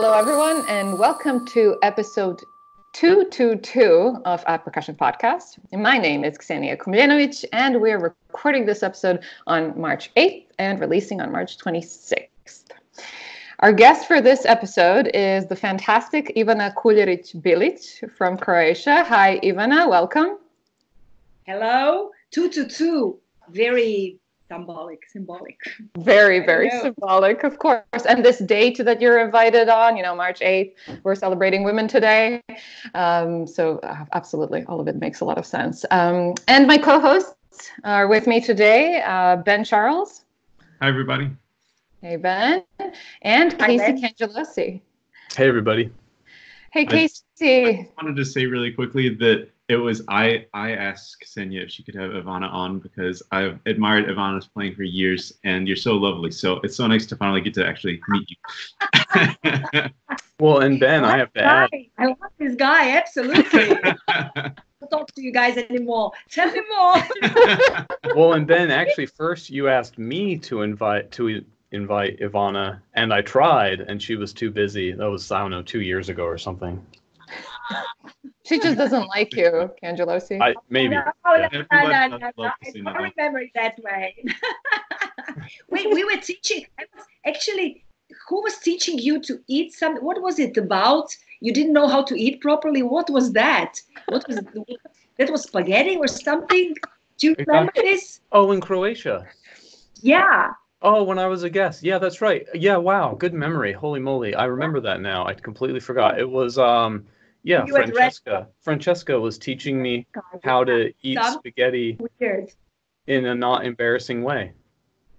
Hello, everyone, and welcome to episode 222 of At Percussion Podcast. My name is Ksenia Komljenovic, and we're recording this episode on March 8th and releasing on March 26th. Our guest for this episode is the fantastic Ivana Kuljeric Bilic from Croatia. Hi, Ivana, welcome. Hello, 222. Very symbolic symbolic. Very very symbolic of course. And this date that you're invited on you know march 8th we're celebrating women today. Um, so uh, absolutely all of it makes a lot of sense. Um, and my co-hosts are with me today uh, ben charles. Hi everybody. Hey ben. And hi, casey cangelosi. Hey everybody. Hey casey. I wanted to say really quickly that it was I I asked Ksenia if she could have Ivana on because I've admired Ivana's playing for years and you're so lovely. So it's so nice to finally get to actually meet you. well, and Ben, I, I have to add. I love this guy, absolutely. Don't talk to you guys anymore. Tell me more. well, and Ben, actually, first you asked me to invite to invite Ivana, and I tried, and she was too busy. That was I don't know two years ago or something. She just doesn't like you, Cangelosi. I, maybe. No, yeah. no, no, no, no, no. I don't remember it that way. Wait, we were teaching. I was actually, who was teaching you to eat something? What was it about? You didn't know how to eat properly. What was that? What was that? Was spaghetti or something? Do you remember this? Oh, in Croatia. Yeah. Oh, when I was a guest. Yeah, that's right. Yeah, wow, good memory. Holy moly. I remember that now. I completely forgot. It was um yeah, you Francesca. Francesca was teaching me how to eat spaghetti weird. in a not embarrassing way.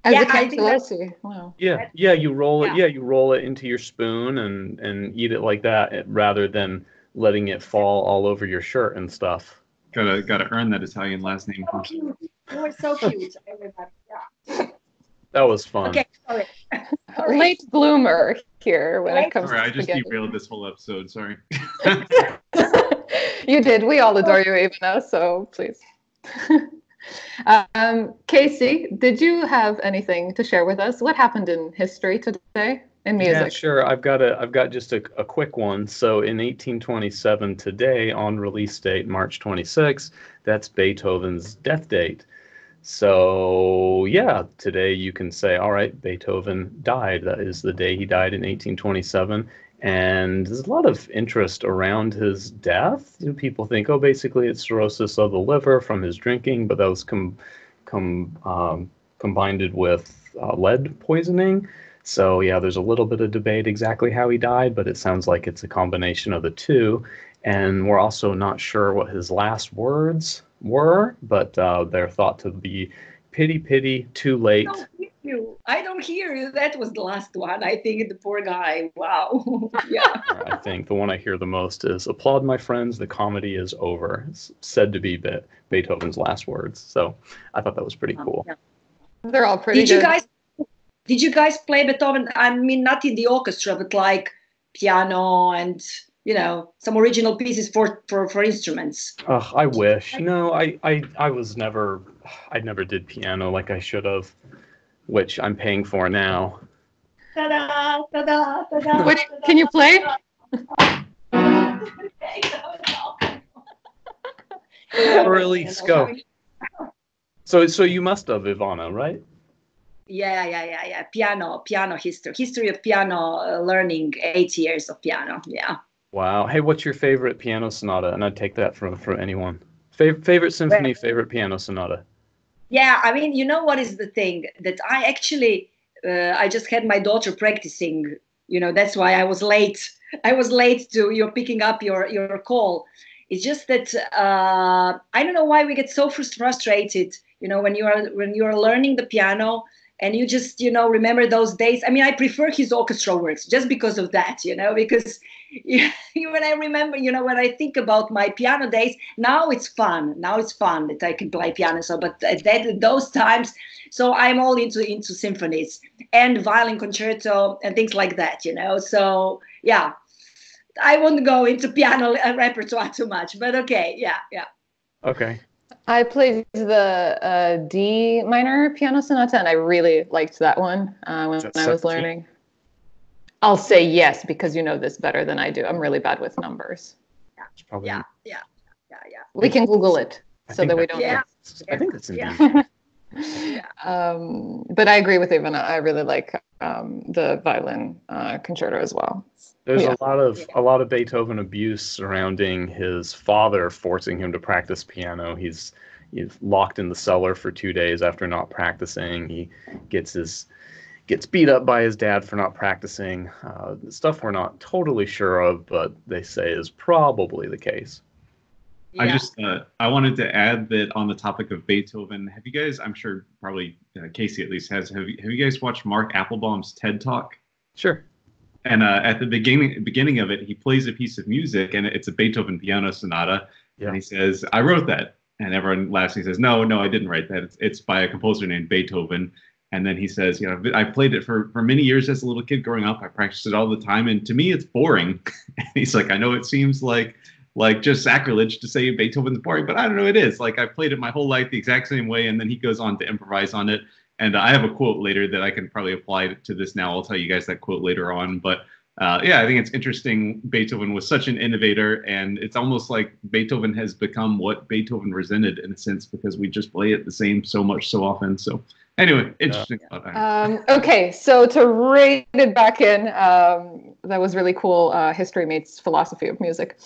As yeah, a Cangelosi. Wow. Yeah, yeah, you roll it. Yeah. yeah, you roll it into your spoon and and eat it like that eh, rather than letting it fall all over your shirt and stuff. Gotta gotta earn that Italian last name. So cute. You were so cute. I remember. Yeah. That was fun. Okay, sorry. Late bloomer here when it comes sorry, to I just derailed this whole episode. Sorry. you did. We all adore you, Ivana, so please. um, Casey, did you have anything to share with us? What happened in history today? In music. Yeah, sure. I've got a I've got just a, a quick one. So in 1827 today on release date March 26, that's Beethoven's death date. So, yeah, today you can say, all right, Beethoven died. That is the day he died in 1827. And there's a lot of interest around his death. You know, people think, oh, basically it's cirrhosis of the liver from his drinking, but that was com- com- um, combined with uh, lead poisoning. So, yeah, there's a little bit of debate exactly how he died, but it sounds like it's a combination of the two. And we're also not sure what his last words were, but uh, they're thought to be pity, pity, too late. I don't hear you. I don't hear you. That was the last one. I think the poor guy. Wow. yeah. I think the one I hear the most is applaud my friends. The comedy is over. It's said to be Be- Beethoven's last words. So I thought that was pretty cool. Yeah. They're all pretty. Did good. you guys? Did you guys play Beethoven? I mean, not in the orchestra, but like piano and you know some original pieces for for for instruments oh i wish no i i i was never i never did piano like i should have which i'm paying for now ta-da, ta-da, ta-da, Which, can you play Release, go. So, so you must have Ivana, right? Yeah, yeah, yeah, yeah. Piano, piano history, history of piano uh, learning. Eight years of piano. Yeah. Wow. Hey, what's your favorite piano sonata? And I'd take that from from anyone. Fav- favorite symphony, favorite piano sonata. Yeah, I mean, you know what is the thing that I actually uh, I just had my daughter practicing. You know, that's why I was late. I was late to you're picking up your your call. It's just that uh, I don't know why we get so frustrated. You know, when you are when you are learning the piano and you just you know remember those days i mean i prefer his orchestral works just because of that you know because when i remember you know when i think about my piano days now it's fun. Now it's fun that i can play piano. So but at that those times so i'm all into into symphonies and violin concerto and things like that you know? So yeah. I won't go into piano repertoire too much but okay yeah yeah. Okay. I played the uh, D minor piano sonata, and I really liked that one uh, when I was learning. I'll say yes because you know this better than I do. I'm really bad with numbers. It's probably, Yeah, yeah, yeah, yeah. We can Google it I so that we don't. Yeah. I think that's indeed. Yeah. Yeah. um, but I agree with Ivana. I really like um, the violin uh, concerto as well. There's Yeah. a lot of a lot of Beethoven abuse surrounding his father forcing him to practice piano. He's he's locked in the cellar for two days after not practicing. He gets his gets beat up by his dad for not practicing. Uh, stuff we're not totally sure of, but they say is probably the case. I just uh, I wanted to add that on the topic of Beethoven, have you guys? I'm sure probably uh, Casey at least has. Have you, have you guys watched Mark Applebaum's TED Talk? Sure. And uh, at the beginning beginning of it, he plays a piece of music, and it's a Beethoven piano sonata. Yeah. And he says, "I wrote that," and everyone laughs. He says, "No, no, I didn't write that. It's, it's by a composer named Beethoven." And then he says, "You know, I played it for for many years as a little kid growing up. I practiced it all the time, and to me, it's boring." and he's like, "I know it seems like." Like just sacrilege to say Beethoven's boring, but I don't know it is. Like I played it my whole life the exact same way, and then he goes on to improvise on it. And I have a quote later that I can probably apply to this now. I'll tell you guys that quote later on. But uh, yeah, I think it's interesting. Beethoven was such an innovator, and it's almost like Beethoven has become what Beethoven resented in a sense because we just play it the same so much so often. So anyway, interesting. thought. Um, okay, so to rein it back in, um, that was really cool. Uh, history meets philosophy of music.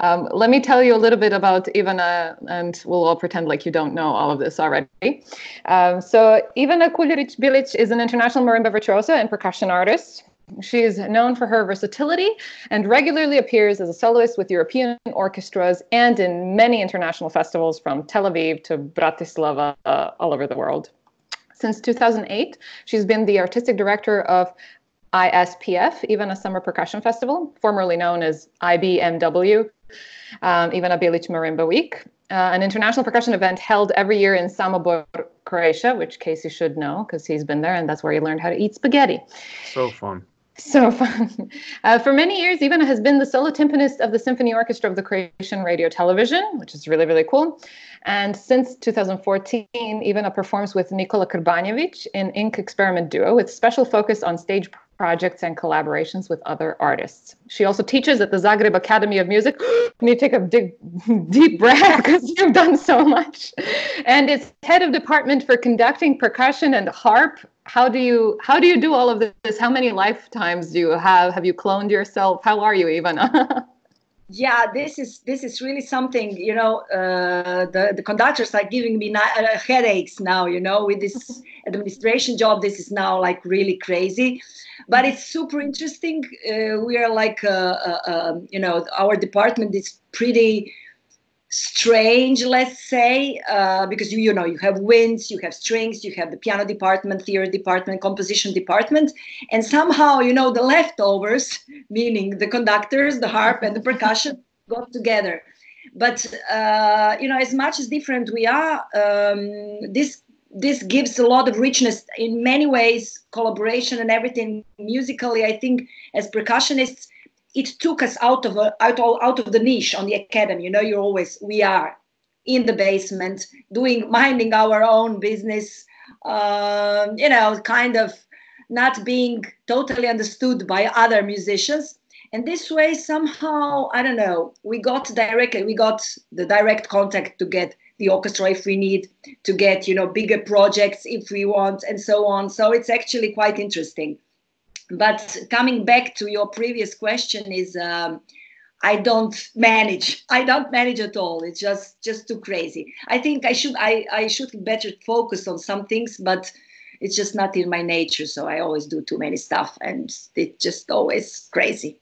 Um, let me tell you a little bit about Ivana, and we'll all pretend like you don't know all of this already. Um, so Ivana Kuljeric Bilic is an international marimba virtuoso and percussion artist. She is known for her versatility and regularly appears as a soloist with European orchestras and in many international festivals from Tel Aviv to Bratislava, uh, all over the world. Since 2008, she's been the artistic director of ISPF, Ivana Summer Percussion Festival, formerly known as IBMW, um, Ivana Bilic Marimba Week, uh, an international percussion event held every year in Samobor, Croatia, which Casey should know because he's been there and that's where he learned how to eat spaghetti. So fun. So fun. Uh, for many years, Ivana has been the solo timpanist of the Symphony Orchestra of the Croatian Radio Television, which is really, really cool. And since 2014, Ivana performs with Nikola Krbanjevic in Ink Experiment Duo with special focus on stage projects and collaborations with other artists. She also teaches at the Zagreb Academy of Music. Can you take a deep, deep breath because you've done so much? And is head of department for conducting percussion and harp. How do you how do you do all of this? How many lifetimes do you have? Have you cloned yourself? How are you, Ivana? yeah this is this is really something you know uh, the the conductors are giving me uh, headaches now you know with this administration job this is now like really crazy. But it's super interesting. Uh, we are like uh, uh, um, you know our department is pretty strange let's say uh, because you you know you have winds you have strings you have the piano department theory department composition department and somehow you know the leftovers meaning the conductors the harp and the percussion got together. But uh, you know as much as different we are um, this this gives a lot of richness in many ways collaboration and everything. Musically i think as percussionists it took us out of a, out, out of the niche on the academy. You know you're always we are in the basement doing minding our own business um, you know kind of not being totally understood by other musicians. And this way somehow i don't know we got directly we got the direct contact to get the orchestra if we need to get you know bigger projects if we want and so on. So it's actually quite interesting but coming back to your previous question is um, i don't manage i don't manage at all it's just just too crazy i think i should i i should better focus on some things but it's just not in my nature so i always do too many stuff and it's just always crazy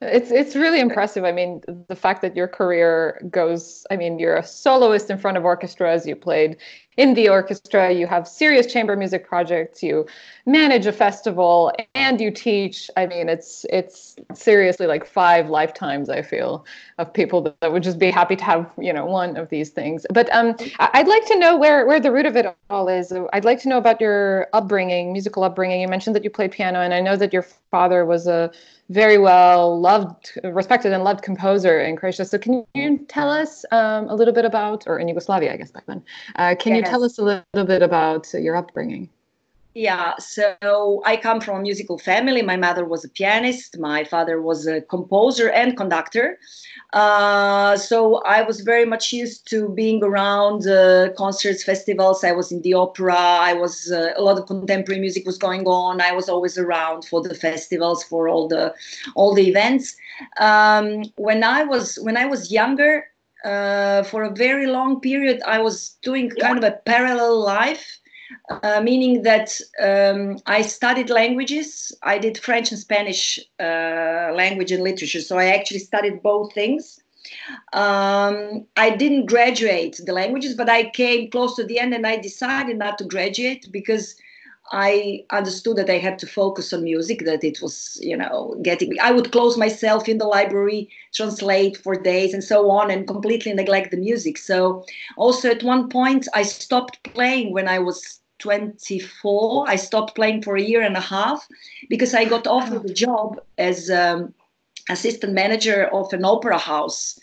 It's it's really impressive. I mean, the fact that your career goes. I mean, you're a soloist in front of orchestras. You played in the orchestra. You have serious chamber music projects. You manage a festival and you teach. I mean, it's it's seriously like five lifetimes. I feel of people that, that would just be happy to have you know one of these things. But um, I'd like to know where where the root of it all is. I'd like to know about your upbringing, musical upbringing. You mentioned that you played piano, and I know that your father was a very well loved, respected, and loved composer in Croatia. So, can you tell us um, a little bit about, or in Yugoslavia, I guess back then? Uh, can you Yes. tell us a little bit about your upbringing? yeah, so I come from a musical family. My mother was a pianist, my father was a composer and conductor. Uh, so I was very much used to being around uh, concerts, festivals. I was in the opera. I was uh, a lot of contemporary music was going on. I was always around for the festivals, for all the all the events. Um, when I was when I was younger, uh, for a very long period, I was doing kind of a parallel life. Uh, meaning that um, I studied languages. I did French and Spanish uh, language and literature, so I actually studied both things. Um, I didn't graduate the languages, but I came close to the end and I decided not to graduate because I understood that I had to focus on music, that it was, you know, getting, I would close myself in the library, translate for days and so on, and completely neglect the music. So, also at one point, I stopped playing when I was 24. I stopped playing for a year and a half because I got offered a job as um, assistant manager of an opera house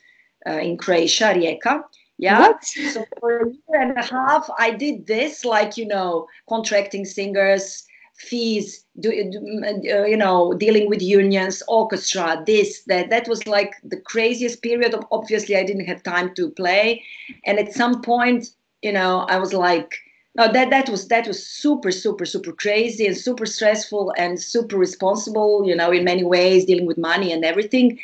uh, in Croatia, Rijeka. Yeah. So for a year and a half, I did this, like you know, contracting singers, fees, do, uh, you know, dealing with unions, orchestra, this, that. That was like the craziest period. Of, obviously, I didn't have time to play, and at some point, you know, I was like, no, that that was that was super, super, super crazy and super stressful and super responsible. You know, in many ways, dealing with money and everything.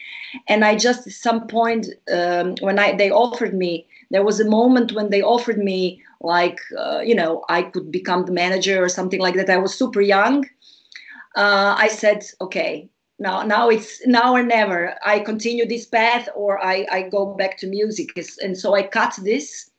And I just at some point um, when I they offered me there was a moment when they offered me like uh, you know i could become the manager or something like that. I was super young. Uh, i said okay now now it's now or never. I continue this path or i, I go back to music. And so i cut this.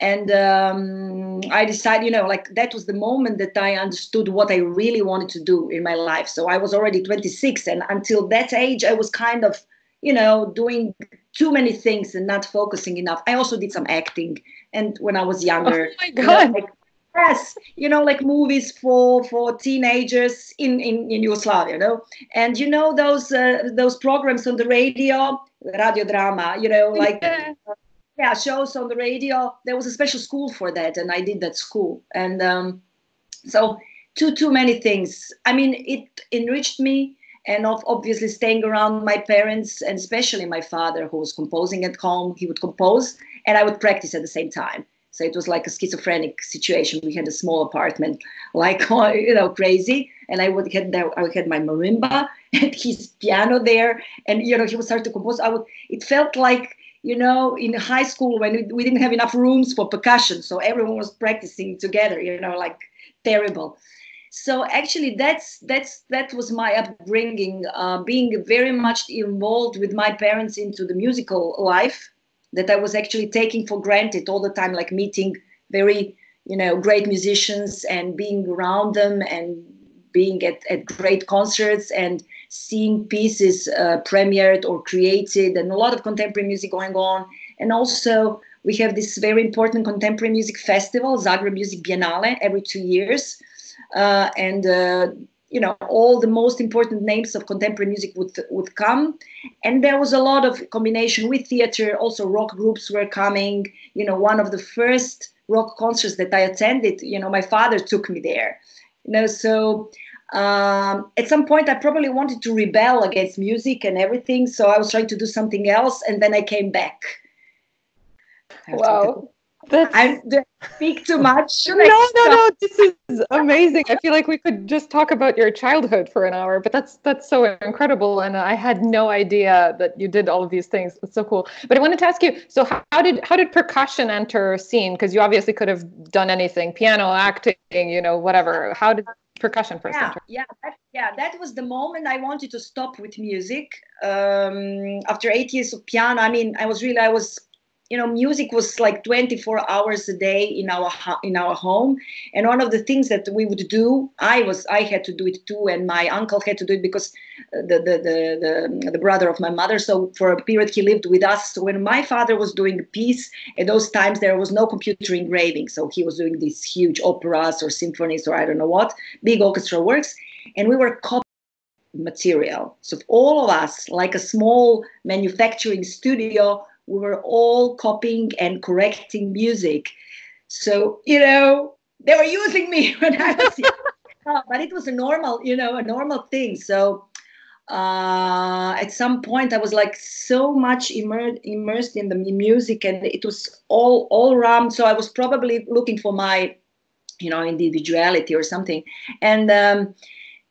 And um, i decided you know like that was the moment that i understood what i really wanted to do in my life. So i was already 26 and until that age i was kind of you know doing too many things and not focusing enough. I also did some acting, and when I was younger, oh my god. You know, like, yes, you know, like movies for for teenagers in in, in Yugoslavia, you know, and you know those uh, those programs on the radio, radio drama, you know, like. Yeah. yeah, shows on the radio. There was a special school for that, and I did that school. And um, so, too too many things. I mean, it enriched me and of obviously staying around my parents and especially my father who was composing at home he would compose and i would practice at the same time. So it was like a schizophrenic situation. We had a small apartment like you know crazy. And i would had i had my marimba and his piano there. And you know he would start to compose. I would it felt like you know in high school when we didn't have enough rooms for percussion. So everyone was practicing together you know like terrible so actually that's that's that was my upbringing uh, being very much involved with my parents into the musical life that i was actually taking for granted all the time like meeting very you know great musicians and being around them and being at, at great concerts and seeing pieces uh, premiered or created and a lot of contemporary music going on. And also we have this very important contemporary music festival zagreb music biennale every two years uh, and uh, you know all the most important names of contemporary music would would come. And there was a lot of combination with theater. Also rock groups were coming. You know one of the first rock concerts that i attended you know my father took me there. You know so um, at some point i probably wanted to rebel against music and everything. So i was trying to do something else and then i came back. Wow that's... I speak too much. no, no, no. This is amazing. I feel like we could just talk about your childhood for an hour, but that's that's so incredible, and I had no idea that you did all of these things. It's so cool. But I wanted to ask you. So, how, did how did percussion enter scene? Because you obviously could have done anything, piano, acting, you know, whatever. How did percussion first yeah, enter? Yeah, that, yeah, that was the moment I wanted to stop with music. Um, after eight years of piano, I mean, I was really, I was you know music was like 24 hours a day in our in our home. And one of the things that we would do i was i had to do it too and my uncle had to do it because uh, the the the, the, the brother of my mother. So for a period he lived with us. So when my father was doing piece at those times there was no computer engraving. So he was doing these huge operas or symphonies or i don't know what big orchestra works. And we were copying material. So all of us like a small manufacturing studio we were all copying and correcting music. So, you know, they were using me when I was no, but it was a normal, you know, a normal thing. So uh, at some point, I was like so much immer- immersed in the music, and it was all all around. So I was probably looking for my, you know, individuality or something, and. Um,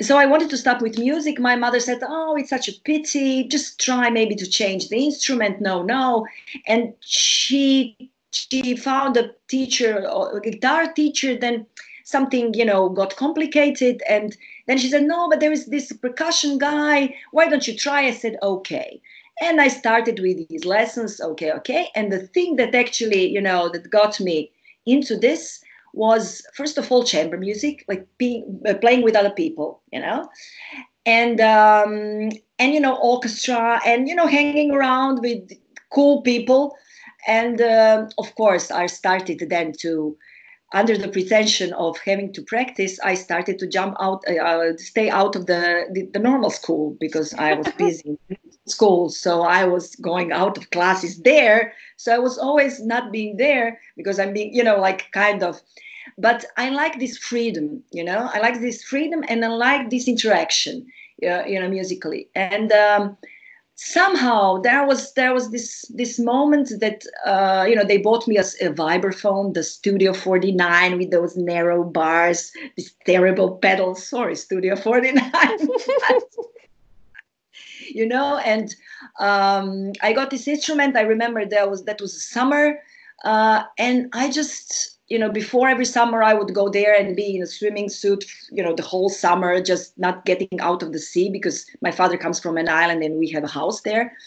so I wanted to start with music. My mother said, "Oh, it's such a pity. Just try maybe to change the instrument." No, no, and she she found a teacher, a guitar teacher. Then something you know got complicated and then she said no but there is this percussion guy why don't you try i said okay and i started with these lessons okay okay and the thing that actually you know that got me into this was first of all chamber music like being uh, playing with other people you know? And um and you know orchestra and you know hanging around with cool people. And uh, of course i started then to under the pretension of having to practice, I started to jump out, uh, uh, stay out of the, the, the normal school because I was busy in school. So I was going out of classes there. So I was always not being there because I'm being, you know, like kind of. But I like this freedom, you know. I like this freedom, and I like this interaction, uh, you know, musically. And um, somehow there was there was this this moment that uh, you know they bought me a, a vibraphone the studio 49 with those narrow bars these terrible pedals sorry studio 49 you know and um, i got this instrument i remember that was that was summer uh, and i just you know, before every summer, I would go there and be in a swimming suit, you know, the whole summer, just not getting out of the sea because my father comes from an island and we have a house there.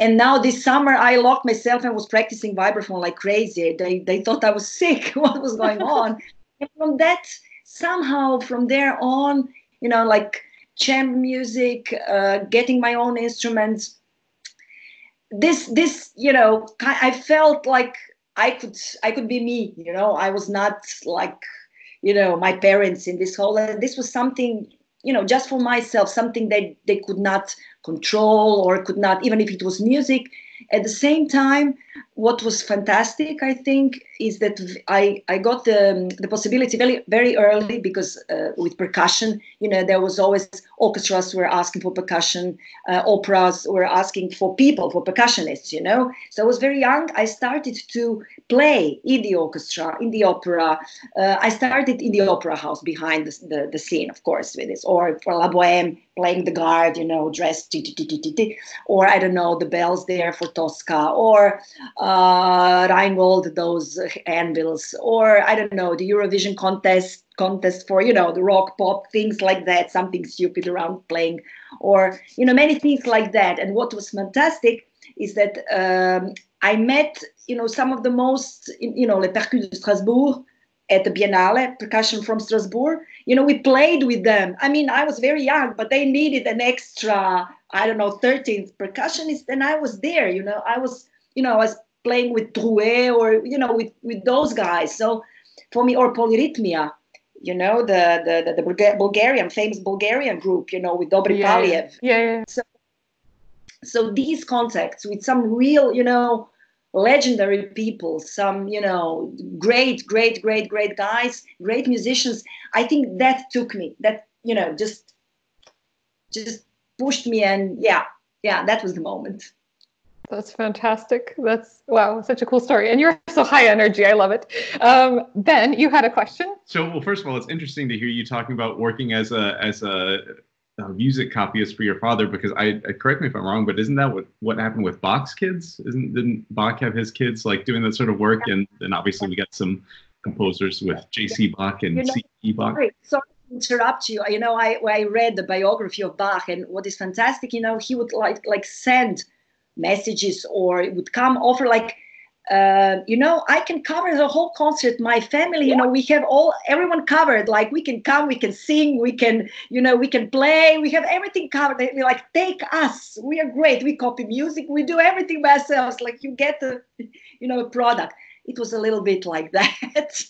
And now this summer, I locked myself and was practicing vibraphone like crazy. They, they thought I was sick. what was going on? and from that, somehow, from there on, you know, like chamber music, uh, getting my own instruments. This, this, you know, I felt like I could I could be me, you know. I was not like, you know, my parents in this whole. And this was something, you know, just for myself, something that they could not control or could not, even if it was music. At the same time, what was fantastic, I think, is that I, I got the, the possibility very, very early because uh, with percussion, you know, there was always orchestras were asking for percussion, uh, operas were asking for people, for percussionists, you know. So I was very young. I started to play in the orchestra, in the opera. Uh, I started in the opera house behind the, the, the, scene, of course, with this, or for La Boheme, playing the guard, you know, dressed, or I don't know, the bells there for Tosca, or uh, Rheingold, those anvils, or I don't know, the Eurovision contest contest for you know the rock pop things like that, something stupid around playing, or you know many things like that. And what was fantastic is that um, I met you know some of the most you know Les Percus de Strasbourg at the Biennale, percussion from Strasbourg. You know, we played with them. I mean, I was very young, but they needed an extra, I don't know, 13th percussionist, and I was there. You know, I was, you know, I was playing with Drouet or you know with with those guys. So for me, or Polyrhythmia, you know the the the, the Bulgarian famous Bulgarian group, you know with Dobri yeah, Paliev. Yeah, yeah. So so these contacts with some real, you know, legendary people, some you know great, great, great, great guys, great musicians. I think that took me. That you know just just pushed me and yeah yeah that was the moment that's fantastic. That's wow, such a cool story. And you're so high energy. I love it. Um, ben, you had a question. So, well, first of all, it's interesting to hear you talking about working as a as a, a music copyist for your father. Because I, I, correct me if I'm wrong, but isn't that what what happened with Bach's kids? Isn't didn't Bach have his kids like doing that sort of work? And then obviously we got some composers with J.C. Bach and you know, C.E. Bach. Sorry, sorry interrupt you. You know, I I read the biography of Bach, and what is fantastic, you know, he would like like send messages or it would come offer like uh, you know, I can cover the whole concert. My family, you know, we have all everyone covered. Like we can come, we can sing, we can, you know, we can play. We have everything covered. They like take us. We are great. We copy music. We do everything by ourselves. Like you get a, you know, a product. It was a little bit like that.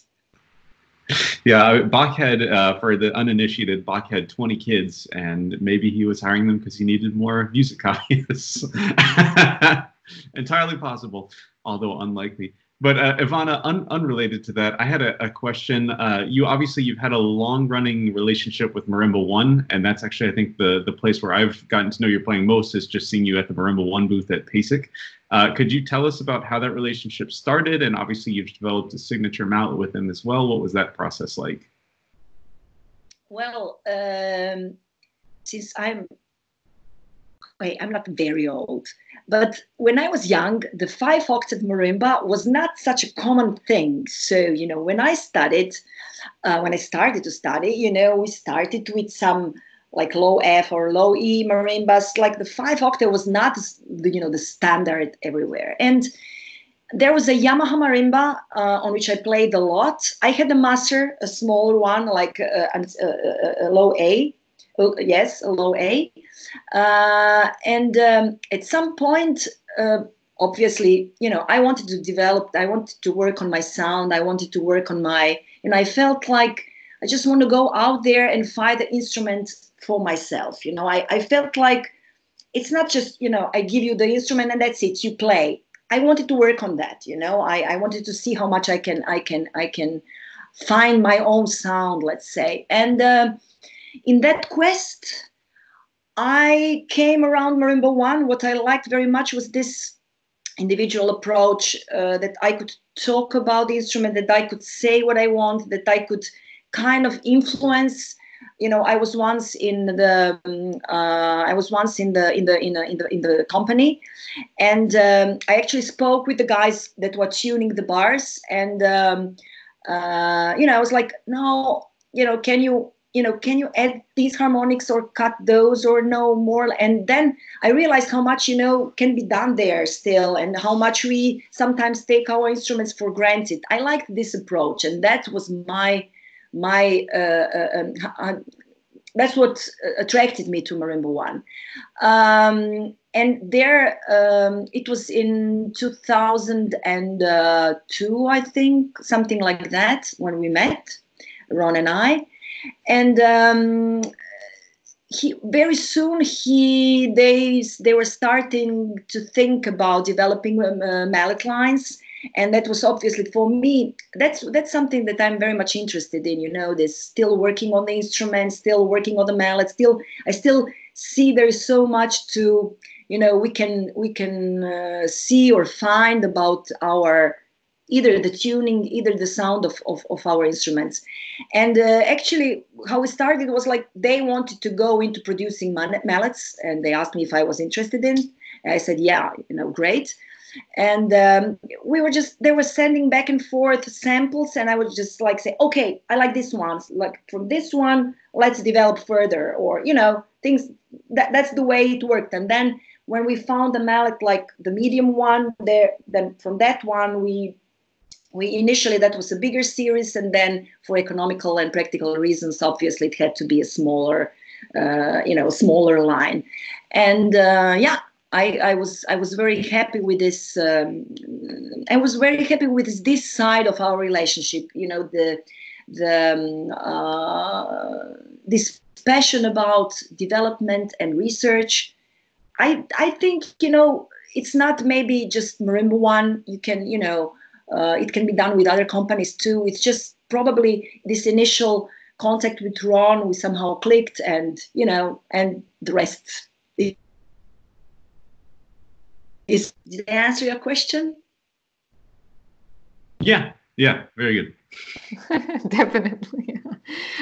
Yeah, Bach had, uh, for the uninitiated, Bach had 20 kids, and maybe he was hiring them because he needed more music copyists. Entirely possible, although unlikely. But uh, Ivana, un- unrelated to that, I had a, a question. Uh, you obviously you've had a long-running relationship with Marimba One, and that's actually I think the the place where I've gotten to know your playing most is just seeing you at the Marimba One booth at PASIC. Uh, could you tell us about how that relationship started? And obviously you've developed a signature mallet with them as well. What was that process like? Well, um, since I'm wait, I'm not very old, but when I was young, the five octave marimba was not such a common thing. So, you know, when I studied, uh, when I started to study, you know, we started with some like low F or low E marimbas. Like the five octave was not, you know, the standard everywhere. And there was a Yamaha marimba uh, on which I played a lot. I had a master, a smaller one, like a, a, a low A. Yes, a low A. Uh, and um, at some point, uh, obviously, you know, I wanted to develop, I wanted to work on my sound, I wanted to work on my, and I felt like I just want to go out there and find the instrument for myself. You know, I, I felt like it's not just, you know, I give you the instrument and that's it, you play. I wanted to work on that, you know, I, I wanted to see how much I can, I can, I can find my own sound, let's say. And uh, in that quest, I came around Marimba One. What I liked very much was this individual approach uh, that I could talk about the instrument, that I could say what I want, that I could kind of influence. You know, I was once in the um, uh, I was once in the in the in the in the, in the company, and um, I actually spoke with the guys that were tuning the bars, and um, uh, you know, I was like, no, you know, can you you know, can you add these harmonics or cut those or no more? And then I realized how much, you know, can be done there still and how much we sometimes take our instruments for granted. I liked this approach and that was my, my, uh, uh, um, uh, that's what attracted me to Marimba One. Um, and there, um, it was in 2002, I think, something like that, when we met, Ron and I and um, he very soon he they they were starting to think about developing um, uh, mallet lines. And that was obviously for me that's that's something that i'm very much interested in you know this still working on the instrument still working on the mallet still i still see there's so much to you know we can we can uh, see or find about our either the tuning, either the sound of, of, of our instruments. And uh, actually, how it started was like they wanted to go into producing mallets, and they asked me if I was interested in. I said, yeah, you know, great. And um, we were just they were sending back and forth samples, and I would just like say, okay, I like this one. Like from this one, let's develop further, or you know, things. That that's the way it worked. And then when we found the mallet, like the medium one, there, then from that one we we initially that was a bigger series and then for economical and practical reasons obviously it had to be a smaller uh, you know smaller line and uh, yeah I, I, was I was very happy with this. Um, I was very happy with this, side of our relationship. You know the the um, uh, this passion about development and research. I I think you know it's not maybe just Marimba One. You can you know uh, it can be done with other companies too. It's just probably this initial contact with Ron, we somehow clicked, and you know, and the rest. Is did I answer your question? Yeah, yeah, very good. Definitely.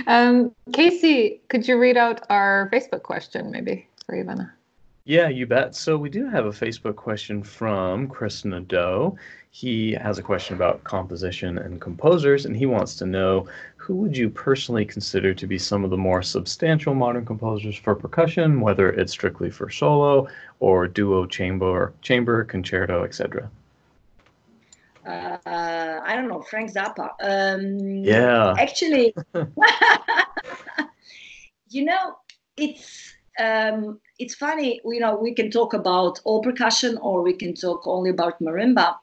Um, Casey, could you read out our Facebook question maybe for Ivana? Yeah, you bet. So we do have a Facebook question from Chris Nadeau. He has a question about composition and composers, and he wants to know who would you personally consider to be some of the more substantial modern composers for percussion, whether it's strictly for solo or duo, chamber, chamber, concerto, etc. Uh, I don't know, Frank Zappa. Um, yeah. Actually, you know, it's um, it's funny, you know, we can talk about all percussion or we can talk only about marimba.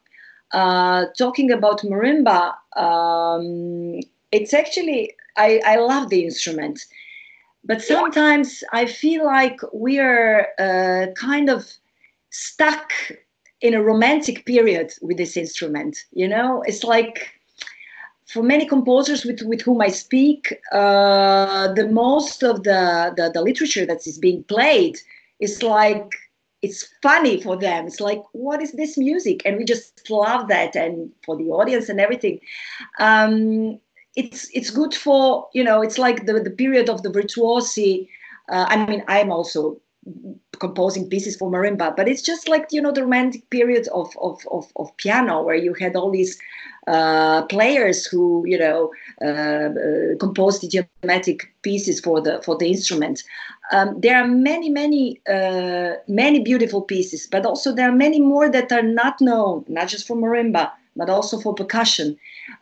Uh, talking about marimba, um, it's actually, I, I love the instrument, but sometimes I feel like we are uh, kind of stuck in a romantic period with this instrument. You know, it's like for many composers with, with whom I speak, uh, the most of the, the, the literature that is being played is like it's funny for them. It's like, what is this music? And we just love that, and for the audience and everything. Um, it's it's good for you know. It's like the the period of the virtuosi. Uh, I mean, I'm also composing pieces for marimba, but it's just like you know the romantic period of of of, of piano where you had all these uh, players who you know uh, uh, composed idiomatic pieces for the for the instrument. Um, there are many many uh, many beautiful pieces, but also there are many more that are not known, not just for marimba, but also for percussion.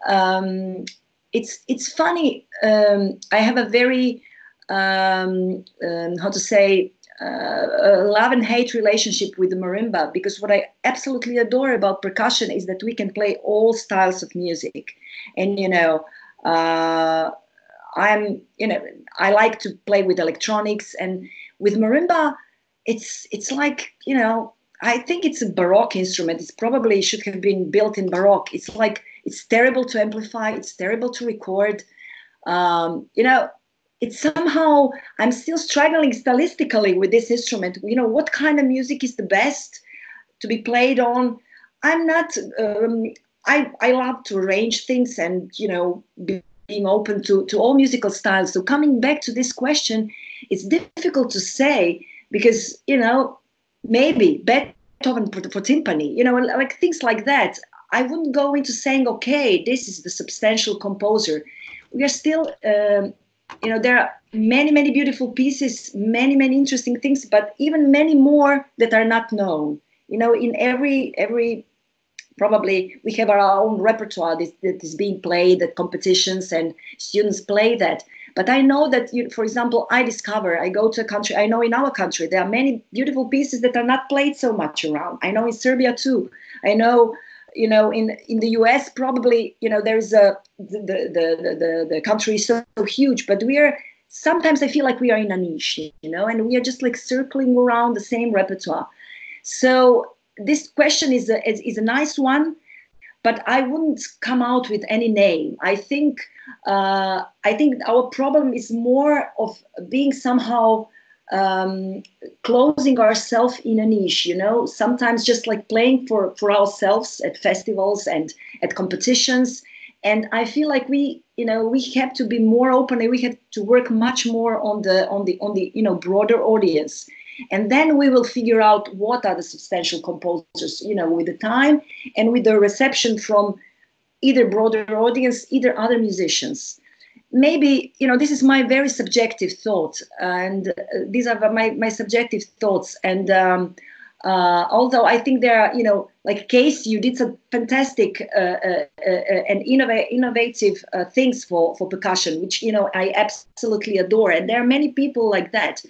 Um, it's it's funny. Um, I have a very um, um, how to say uh, love and hate relationship with the marimba because what I absolutely adore about percussion is that we can play all styles of music, and you know, uh, I'm you know I like to play with electronics and with marimba, it's it's like you know I think it's a baroque instrument. It's probably should have been built in baroque. It's like it's terrible to amplify. It's terrible to record. Um, you know, it's somehow i'm still struggling stylistically with this instrument. You know what kind of music is the best to be played on? I'm not um, I, I love to arrange things and you know be, being open to, to all musical styles. So coming back to this question it's difficult to say because you know maybe beethoven for, for timpani you know like things like that. I wouldn't go into saying okay this is the substantial composer. We are still um, you know there are many many beautiful pieces many many interesting things but even many more that are not known. You know in every every probably we have our own repertoire that, that is being played at competitions and students play that. But i know that you, for example i discover i go to a country i know in our country there are many beautiful pieces that are not played so much around. I know in serbia too. I know you know in in the us probably you know there's a the the the, the, country is so, so huge but we are sometimes i feel like we are in a niche you know and we are just like circling around the same repertoire. So this question is a is, is a nice one but i wouldn't come out with any name. I think uh, i think our problem is more of being somehow um, closing ourselves in a niche you know? Sometimes just like playing for for ourselves at festivals and at competitions. And i feel like we you know we have to be more open and we have to work much more on the on the on the you know broader audience. And then we will figure out what are the substantial composers you know with the time and with the reception from either broader audience either other musicians maybe you know this is my very subjective thought and uh, these are my, my subjective thoughts. And um, uh, although i think there are you know like case you did some fantastic uh, uh, uh and innov- innovative uh, things for for percussion which you know i absolutely adore. And there are many people like that.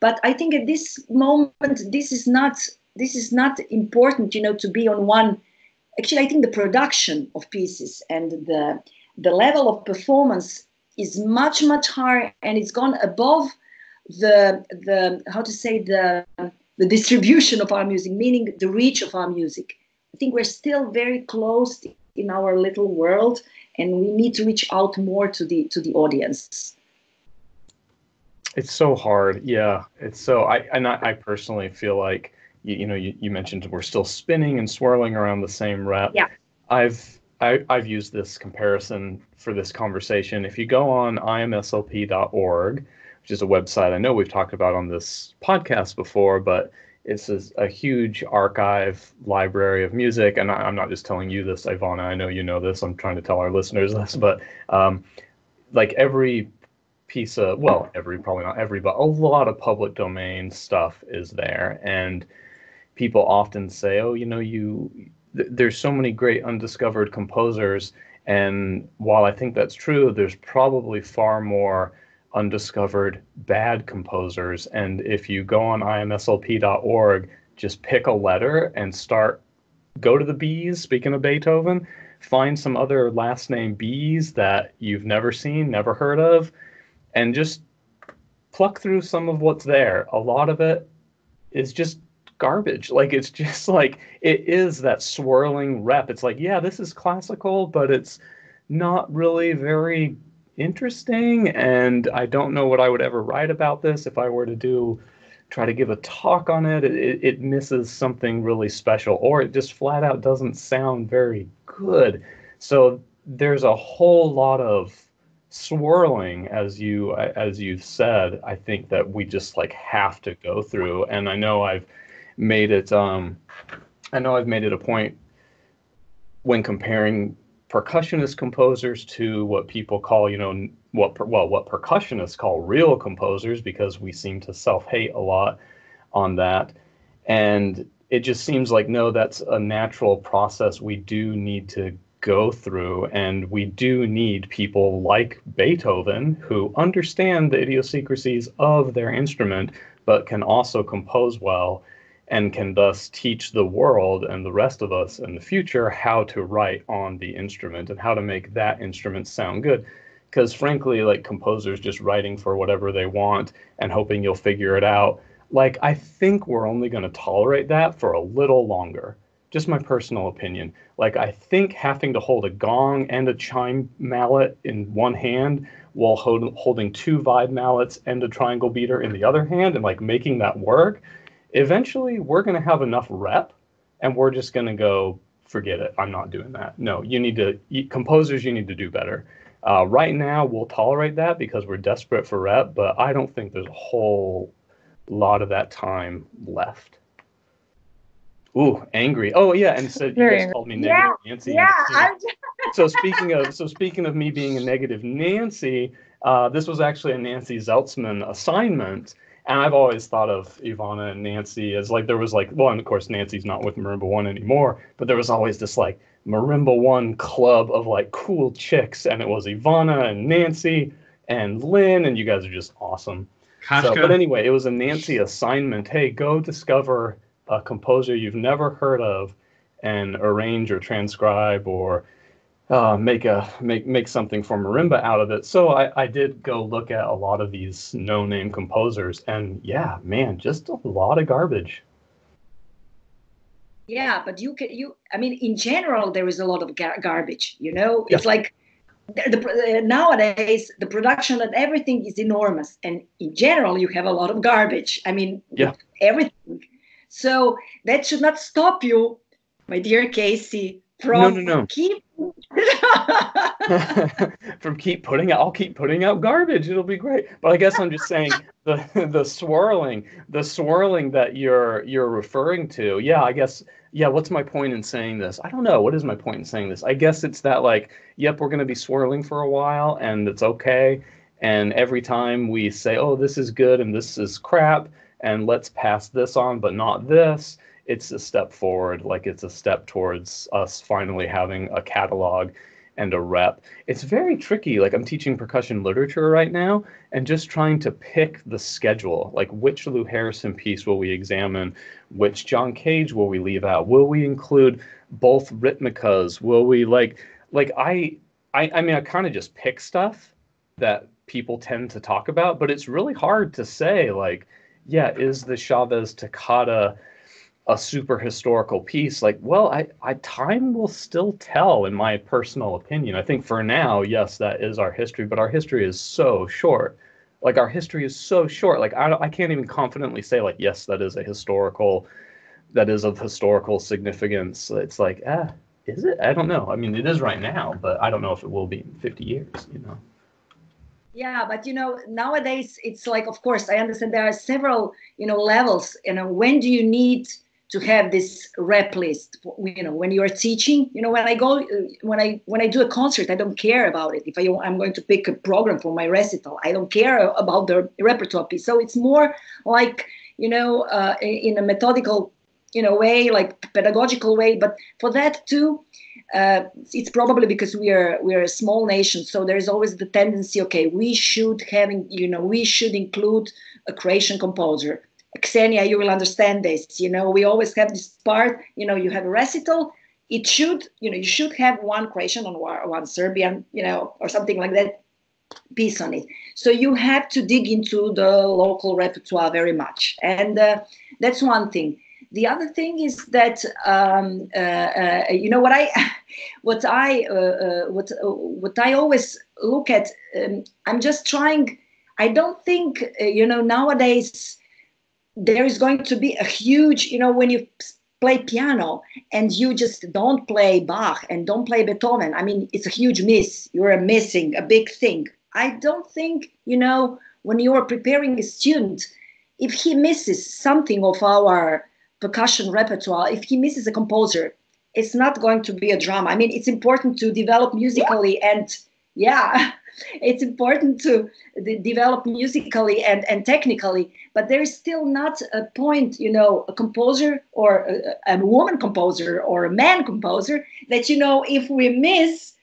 But i think at this moment this is not this is not important you know to be on one actually i think the production of pieces and the the level of performance is much much higher and it's gone above the the how to say the the distribution of our music meaning the reach of our music. I think we're still very close in our little world and we need to reach out more to the to the audience. It's so hard. Yeah. It's so i and i, I personally feel like you, you know you, you mentioned we're still spinning and swirling around the same rep. Yeah. I've I, have used this comparison for this conversation. If you go on imslp.org, which is a website I know we've talked about on this podcast before, but it's a, huge archive library of music. And I, am not just telling you this, Ivana. I know you know this. I'm trying to tell our listeners this, but um, like every piece of, well, every, probably not every, but a lot of public domain stuff is there. And people often say, oh, you know, you, there's so many great undiscovered composers and while i think that's true there's probably far more undiscovered bad composers. And if you go on imslp.org just pick a letter and start go to the b's speaking of beethoven find some other last name b's that you've never seen never heard of and just pluck through some of what's there. A lot of it is just garbage. Like it's just like it is that swirling rep. It's like, yeah, this is classical, but it's not really very interesting. And I don't know what I would ever write about this if I were to do try to give a talk on it. It, it misses something really special, or it just flat out doesn't sound very good. So there's a whole lot of swirling as you as you've said i think that we just like have to go through and i know i've made it um i know i've made it a point when comparing percussionist composers to what people call you know what well what percussionists call real composers because we seem to self-hate a lot on that and it just seems like no that's a natural process we do need to go through. And we do need people like Beethoven who understand the idiosyncrasies of their instrument, but can also compose well and can thus teach the world and the rest of us in the future how to write on the instrument and how to make that instrument sound good. Because frankly, like composers just writing for whatever they want and hoping you'll figure it out, like I think we're only going to tolerate that for a little longer just my personal opinion. Like I think having to hold a gong and a chime mallet in one hand while hold, holding two vibe mallets and a triangle beater in the other hand and like making that work, eventually we're going to have enough rep and we're just going to go forget it. I'm not doing that. No, you need to composers you need to do better. Uh, right now we'll tolerate that because we're desperate for rep, but I don't think there's a whole lot of that time left. Ooh, angry. Oh yeah, and said you guys called me negative yeah, Nancy. Yeah. so speaking of so speaking of me being a negative Nancy, uh, this was actually a Nancy Zeltsman assignment, and I've always thought of Ivana and Nancy as like there was like well, and of course Nancy's not with Marimba One anymore, but there was always this like Marimba One club of like cool chicks, and it was Ivana and Nancy and Lynn, and you guys are just awesome. So, but anyway, it was a Nancy assignment. Hey, go discover a composer you've never heard of and arrange or transcribe or uh, make a make make something for marimba out of it. So I, I did go look at a lot of these no name composers, and yeah, man, just a lot of garbage. Yeah, but you can you. I mean, in general, there is a lot of gar- garbage. You know, it's like the, the, uh, nowadays the production and everything is enormous, and in general, you have a lot of garbage. I mean, yeah, everything so that should not stop you, my dear Casey, from no, no, no. keep from keep putting out I'll keep putting out garbage. It'll be great. But I guess I'm just saying the the swirling, the swirling that you're you're referring to. Yeah, I guess yeah, what's my point in saying this? I don't know. What is my point in saying this? I guess it's that like, yep, we're going to be swirling for a while and it's okay. And every time we say, "Oh, this is good and this is crap," and let's pass this on, but not this. It's a step forward, like it's a step towards us finally having a catalog and a rep. It's very tricky. Like I'm teaching percussion literature right now and just trying to pick the schedule. Like which Lou Harrison piece will we examine? Which John Cage will we leave out? Will we include both Ritmicas? Will we like like I I, I mean I kind of just pick stuff that people tend to talk about, but it's really hard to say like yeah, is the Chavez Toccata a super historical piece? Like, well, I, I time will still tell, in my personal opinion. I think for now, yes, that is our history, but our history is so short. Like our history is so short. Like I, I can't even confidently say like, yes, that is a historical, that is of historical significance. It's like, ah, is it? I don't know. I mean, it is right now, but I don't know if it will be in 50 years. You know yeah but you know nowadays it's like of course i understand there are several you know levels you know when do you need to have this rep list. You know when you're teaching you know when i go when i when i do a concert i don't care about it. If I, i'm going to pick a program for my recital i don't care about the repertoire piece. So it's more like you know uh, in a methodical you know way like pedagogical way. But for that too uh, it's probably because we are we are a small nation. So there's always the tendency okay we should having you know we should include a croatian composer Ksenia, you will understand this. You know, we always have this part. You know, you have a recital. It should, you know, you should have one Croatian and one Serbian, you know, or something like that piece on it. So you have to dig into the local repertoire very much, and uh, that's one thing. the other thing is that um, uh, uh, you know what I what I uh, uh what uh, what I always look at. Um, I'm just trying. I don't think you know nowadays there is going to be a huge you know when you play piano and you just don't play Bach and don't play Beethoven. I mean, it's a huge miss. You're missing a big thing. I don't think you know when you are preparing a student if he misses something of our percussion repertoire, if he misses a composer, it's not going to be a drama. I mean, it's important to develop musically and yeah, it's important to develop musically and, and technically, but there is still not a point, you know, a composer or a, a woman composer or a man composer that, you know, if we miss,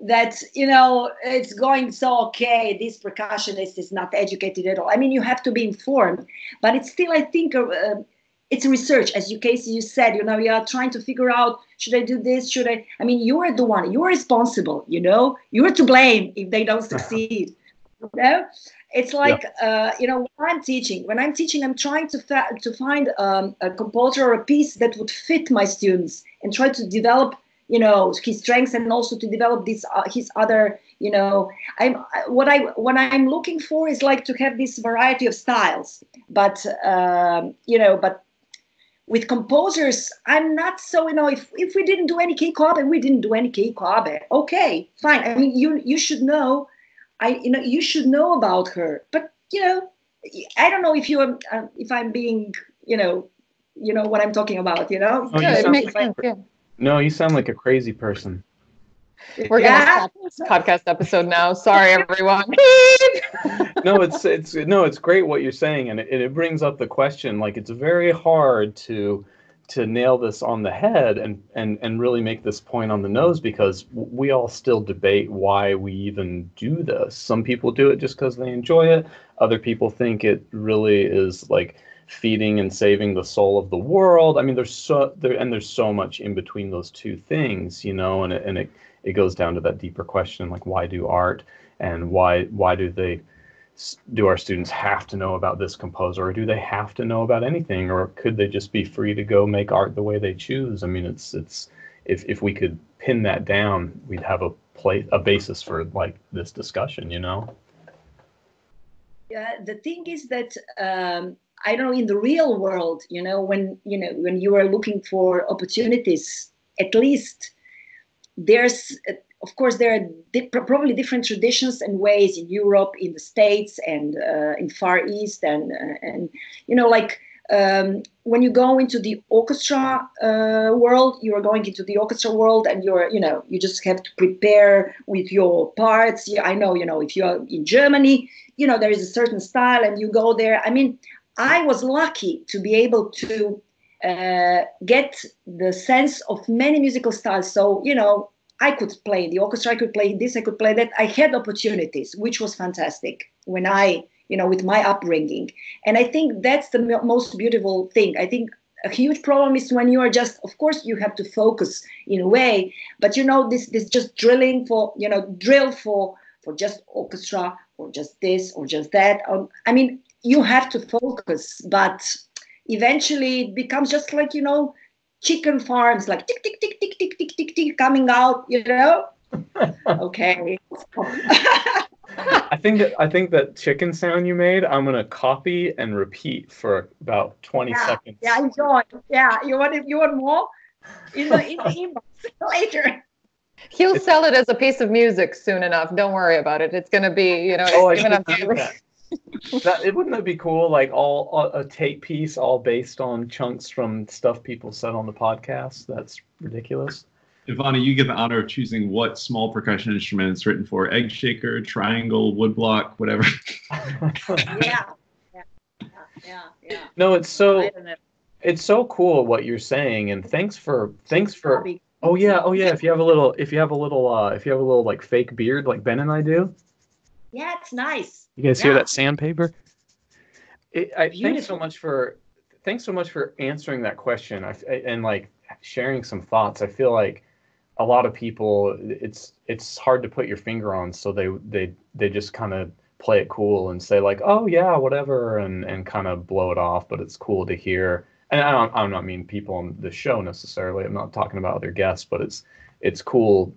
that you know it's going so okay this percussionist is not educated at all. I mean you have to be informed but it's still i think uh, it's research as you casey you said you know you are trying to figure out should i do this? Should i i mean you are the one you are responsible you know? You are to blame if they don't succeed you know? It's like yeah. uh, you know when i'm teaching when i'm teaching i'm trying to fa- to find um, a composer or a piece that would fit my students and try to develop you know his strengths and also to develop this uh, his other you know? I'm what i what i'm looking for is like to have this variety of styles but um, you know but with composers i'm not so you know if, if we didn't do any Keiko Abe we didn't do any Keiko Abe. okay fine i mean you you should know i you know you should know about her but you know i don't know if you um, uh, if i'm being you know you know what i'm talking about you know oh, yeah, it makes sense yeah no, you sound like a crazy person. We're gonna stop this podcast episode now. Sorry, everyone. no, it's it's no, it's great what you're saying, and it, it brings up the question. Like, it's very hard to to nail this on the head and and and really make this point on the nose because we all still debate why we even do this. Some people do it just because they enjoy it. Other people think it really is like feeding and saving the soul of the world. I mean, there's so there and there's so much in between those two things, you know, and it, and it it goes down to that deeper question like why do art and why why do they do our students have to know about this composer or do they have to know about anything or could they just be free to go make art the way they choose? I mean, it's it's if if we could pin that down, we'd have a place a basis for like this discussion, you know. Yeah, the thing is that um, I don't know in the real world, you know, when you know when you are looking for opportunities, at least there's of course there are di- probably different traditions and ways in Europe, in the States, and uh, in Far East, and uh, and you know like. Um, when you go into the orchestra uh, world, you are going into the orchestra world, and you're, you know, you just have to prepare with your parts. I know, you know, if you are in Germany, you know, there is a certain style, and you go there. I mean, I was lucky to be able to uh, get the sense of many musical styles. So, you know, I could play the orchestra, I could play this, I could play that. I had opportunities, which was fantastic when I, you know, with my upbringing. And I think that's the most beautiful thing. I think a huge problem is when you are just, of course, you have to focus in a way, but you know, this this just drilling for, you know, drill for for just orchestra or just this or just that. Um, I mean, you have to focus but eventually it becomes just like you know chicken farms like tick tick tick tick tick tick tick tick coming out you know okay I think that I think that chicken sound you made, I'm gonna copy and repeat for about 20 yeah, seconds. Yeah, enjoy. Yeah, you want if you want more? In the in the inbox later. He'll sell it as a piece of music soon enough. Don't worry about it. It's gonna be, you know, oh, even that, it wouldn't that be cool? Like all a tape piece, all based on chunks from stuff people said on the podcast. That's ridiculous. Ivana, you get the honor of choosing what small percussion instrument it's written for: egg shaker, triangle, woodblock, whatever. yeah. yeah, yeah, yeah. No, it's so it's so cool what you're saying, and thanks for thanks for. Oh yeah, oh yeah. If you have a little, if you have a little, uh, if you have a little like fake beard like Ben and I do. Yeah, it's nice. You guys yeah. hear that sandpaper? It, I, thanks so much for thanks so much for answering that question I, and like sharing some thoughts. I feel like a lot of people it's it's hard to put your finger on, so they they they just kind of play it cool and say like, oh yeah, whatever, and and kind of blow it off. But it's cool to hear and I don't, I don't not mean people on the show necessarily. I'm not talking about other guests, but it's it's cool.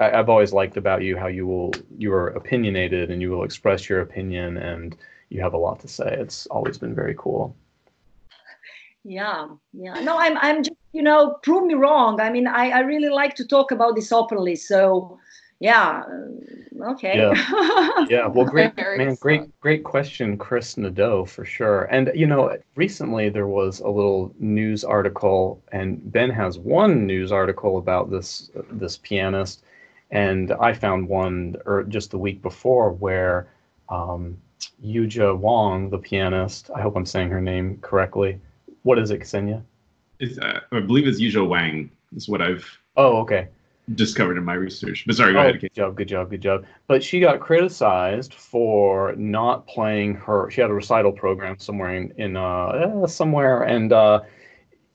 I, I've always liked about you how you will you are opinionated and you will express your opinion and you have a lot to say. It's always been very cool. Yeah, yeah. No, I'm I'm just you know prove me wrong. I mean, I I really like to talk about this openly. So yeah uh, okay yeah, yeah. well great man great great question chris nadeau for sure and you know recently there was a little news article and ben has one news article about this this pianist and i found one or just the week before where um, yuja wang the pianist i hope i'm saying her name correctly what is it ksenia It's, uh, I believe it's Yuja Wang. Is what I've oh okay discovered in my research. But sorry, go oh, ahead. Good job, good job, good job. But she got criticized for not playing her. She had a recital program somewhere in, in uh, somewhere, and uh,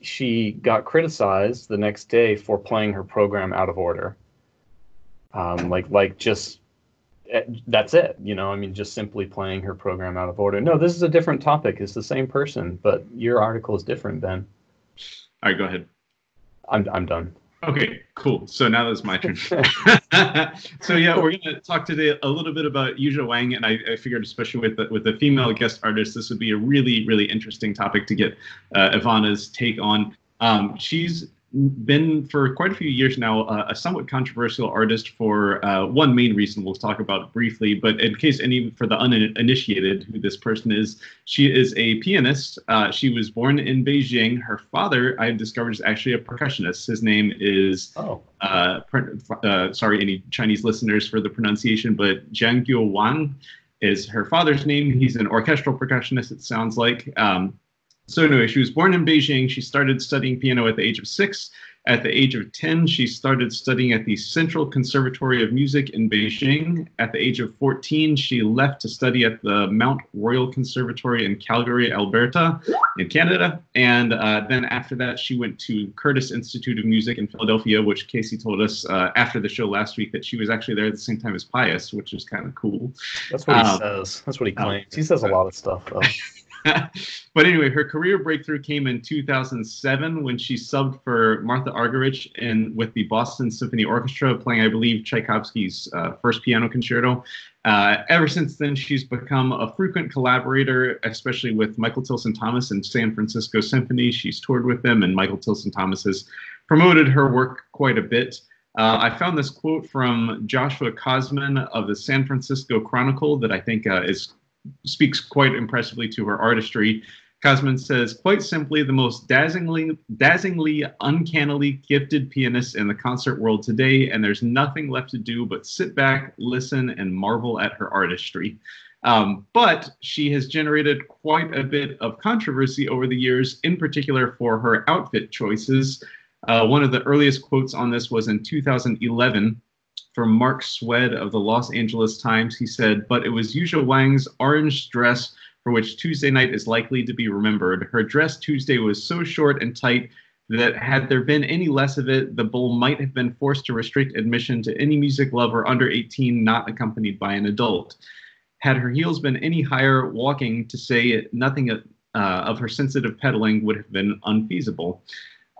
she got criticized the next day for playing her program out of order. Um, like, like just eh, that's it. You know, I mean, just simply playing her program out of order. No, this is a different topic. It's the same person, but your article is different, Ben. All right, go ahead. I'm I'm done. Okay, cool. So now that's my turn. so yeah, we're going to talk today a little bit about Yuja Wang, and I, I figured, especially with the, with the female guest artist, this would be a really really interesting topic to get uh, Ivana's take on. Um, she's been for quite a few years now uh, a somewhat controversial artist for uh, one main reason we'll talk about briefly but in case any for the uninitiated who this person is she is a pianist uh, she was born in beijing her father i've discovered is actually a percussionist his name is Oh, uh, uh, sorry, any Chinese listeners for the pronunciation, but Jiang Guo Wang is her father's name. He's an orchestral percussionist, it sounds like. Um, so, anyway, she was born in Beijing. She started studying piano at the age of six. At the age of 10, she started studying at the Central Conservatory of Music in Beijing. At the age of 14, she left to study at the Mount Royal Conservatory in Calgary, Alberta, in Canada. And uh, then after that, she went to Curtis Institute of Music in Philadelphia, which Casey told us uh, after the show last week that she was actually there at the same time as Pius, which is kind of cool. that's what he Um, says. That's what he oh, claims. He says a lot of stuff. But anyway, her career breakthrough came in 2007 when she subbed for Martha Argerich and with the Boston Symphony Orchestra, playing, I believe, Tchaikovsky's uh, first piano concerto. Uh, ever since then, she's become a frequent collaborator, especially with Michael Tilson Thomas and San Francisco Symphony. She's toured with them, and Michael Tilson Thomas has promoted her work quite a bit. Uh, I found this quote from Joshua Kosman of the San Francisco Chronicle that I think uh, is speaks quite impressively to her artistry. Kosman says, quite simply, the most dazzlingly, dazzlingly, uncannily gifted pianist in the concert world today, and there's nothing left to do but sit back, listen, and marvel at her artistry. Um, but she has generated quite a bit of controversy over the years, in particular for her outfit choices. Uh, one of the earliest quotes on this was in 2011 from Mark Swed of the Los Angeles Times. He said, But it was Yuja Wang's orange dress for which Tuesday night is likely to be remembered. Her dress Tuesday was so short and tight that had there been any less of it, the Bowl might have been forced to restrict admission to any music lover under 18 not accompanied by an adult. Had her heels been any higher, walking to say nothing uh, of her sensitive pedaling would have been unfeasible.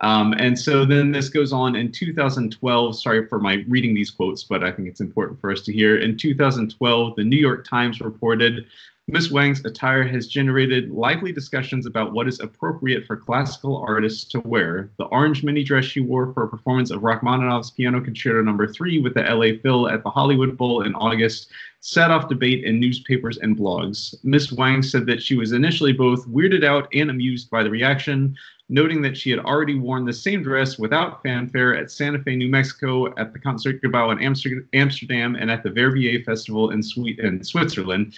Um, and so then this goes on in 2012. Sorry for my reading these quotes, but I think it's important for us to hear. In 2012, the New York Times reported Miss Wang's attire has generated lively discussions about what is appropriate for classical artists to wear. The orange mini dress she wore for a performance of Rachmaninoff's Piano Concerto Number Three with the LA Phil at the Hollywood Bowl in August set off debate in newspapers and blogs. Miss Wang said that she was initially both weirded out and amused by the reaction, noting that she had already worn the same dress without fanfare at Santa Fe, New Mexico, at the Concertgebouw in Amsterdam, and at the Verbier Festival in, Swe- in Switzerland.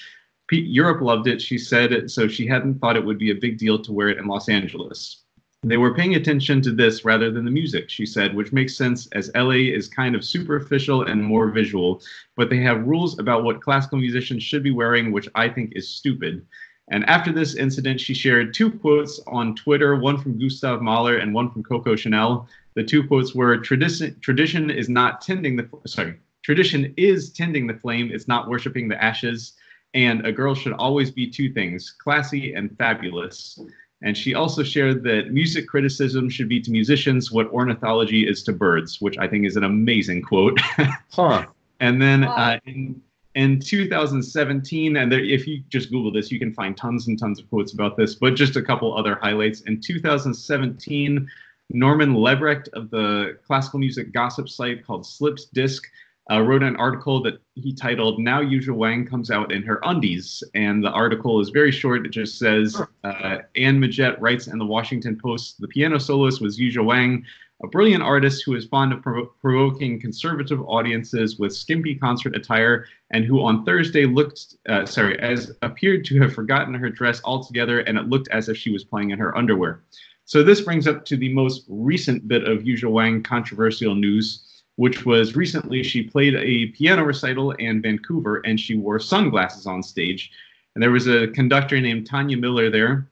Europe loved it, she said, so she hadn't thought it would be a big deal to wear it in Los Angeles. They were paying attention to this rather than the music, she said, which makes sense as LA is kind of superficial and more visual, but they have rules about what classical musicians should be wearing, which I think is stupid. And after this incident, she shared two quotes on Twitter, one from Gustav Mahler and one from Coco Chanel. The two quotes were tradition tradition is not tending the sorry, tradition is tending the flame, it's not worshiping the ashes, and a girl should always be two things, classy and fabulous. And she also shared that music criticism should be to musicians what ornithology is to birds, which I think is an amazing quote. Huh. and then Wow. uh, in, in 2017, and there, if you just Google this, you can find tons and tons of quotes about this, but just a couple other highlights. In 2017, Norman Lebrecht of the classical music gossip site called Slipped Disc uh, wrote an article that he titled "Now Yuja Wang Comes Out in Her Undies," and the article is very short. It just says uh, Anne Midgette writes in the Washington Post, "The piano soloist was Yuja Wang." A brilliant artist who is fond of provo- provoking conservative audiences with skimpy concert attire, and who on Thursday looked, uh, sorry, as appeared to have forgotten her dress altogether, and it looked as if she was playing in her underwear. So this brings up to the most recent bit of Yuja Wang controversial news, which was recently she played a piano recital in Vancouver and she wore sunglasses on stage. And there was a conductor named Tania Miller there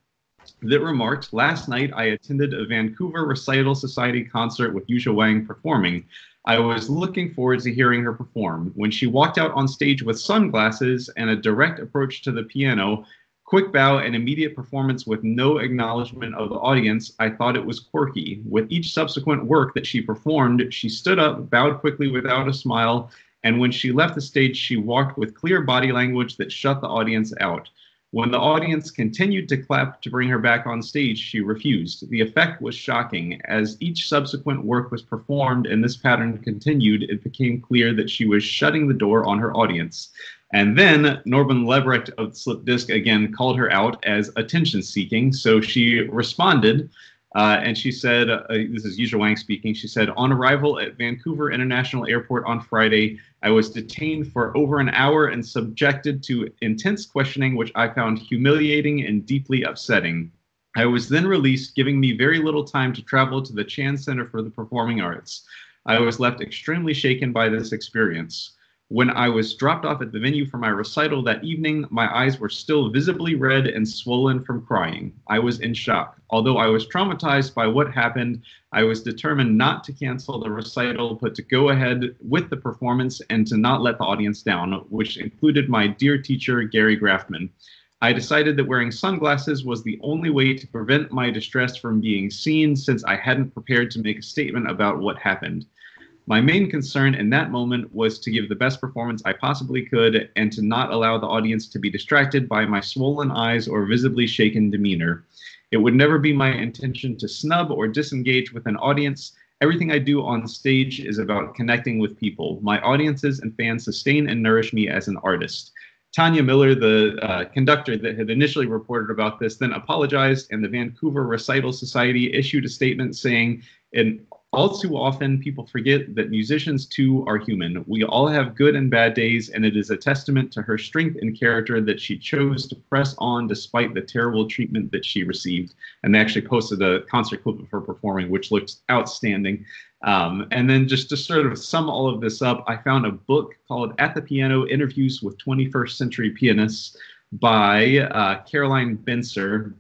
that remarked, Last night I attended a Vancouver Recital Society concert with Yuja Wang performing. I was looking forward to hearing her perform. When she walked out on stage with sunglasses and a direct approach to the piano, quick bow and immediate performance with no acknowledgement of the audience, I thought it was quirky. With each subsequent work that she performed, she stood up, bowed quickly without a smile, and when she left the stage, she walked with clear body language that shut the audience out. When the audience continued to clap to bring her back on stage, she refused. The effect was shocking. As each subsequent work was performed and this pattern continued, it became clear that she was shutting the door on her audience. And then Norman Lebrecht of Slipped Disc again called her out as attention seeking. So she responded uh, and she said, uh, This is Yuja Wang speaking. She said, On arrival at Vancouver International Airport on Friday, I was detained for over an hour and subjected to intense questioning, which I found humiliating and deeply upsetting. I was then released, giving me very little time to travel to the Chan Center for the Performing Arts. I was left extremely shaken by this experience. When I was dropped off at the venue for my recital that evening, my eyes were still visibly red and swollen from crying. I was in shock. Although I was traumatized by what happened, I was determined not to cancel the recital, but to go ahead with the performance and to not let the audience down, which included my dear teacher, Gary Graffman. I decided that wearing sunglasses was the only way to prevent my distress from being seen since I hadn't prepared to make a statement about what happened. My main concern in that moment was to give the best performance I possibly could and to not allow the audience to be distracted by my swollen eyes or visibly shaken demeanor. It would never be my intention to snub or disengage with an audience. Everything I do on stage is about connecting with people. My audiences and fans sustain and nourish me as an artist. Tania Miller, the uh, conductor that had initially reported about this, then apologized, and the Vancouver Recital Society issued a statement saying, in all too often, people forget that musicians too are human. We all have good and bad days, and it is a testament to her strength and character that she chose to press on despite the terrible treatment that she received. And they actually posted a concert clip of her performing, which looks outstanding. Um, and then just to sort of sum all of this up, I found a book called At the Piano Interviews with 21st Century Pianists by uh, Caroline Benser,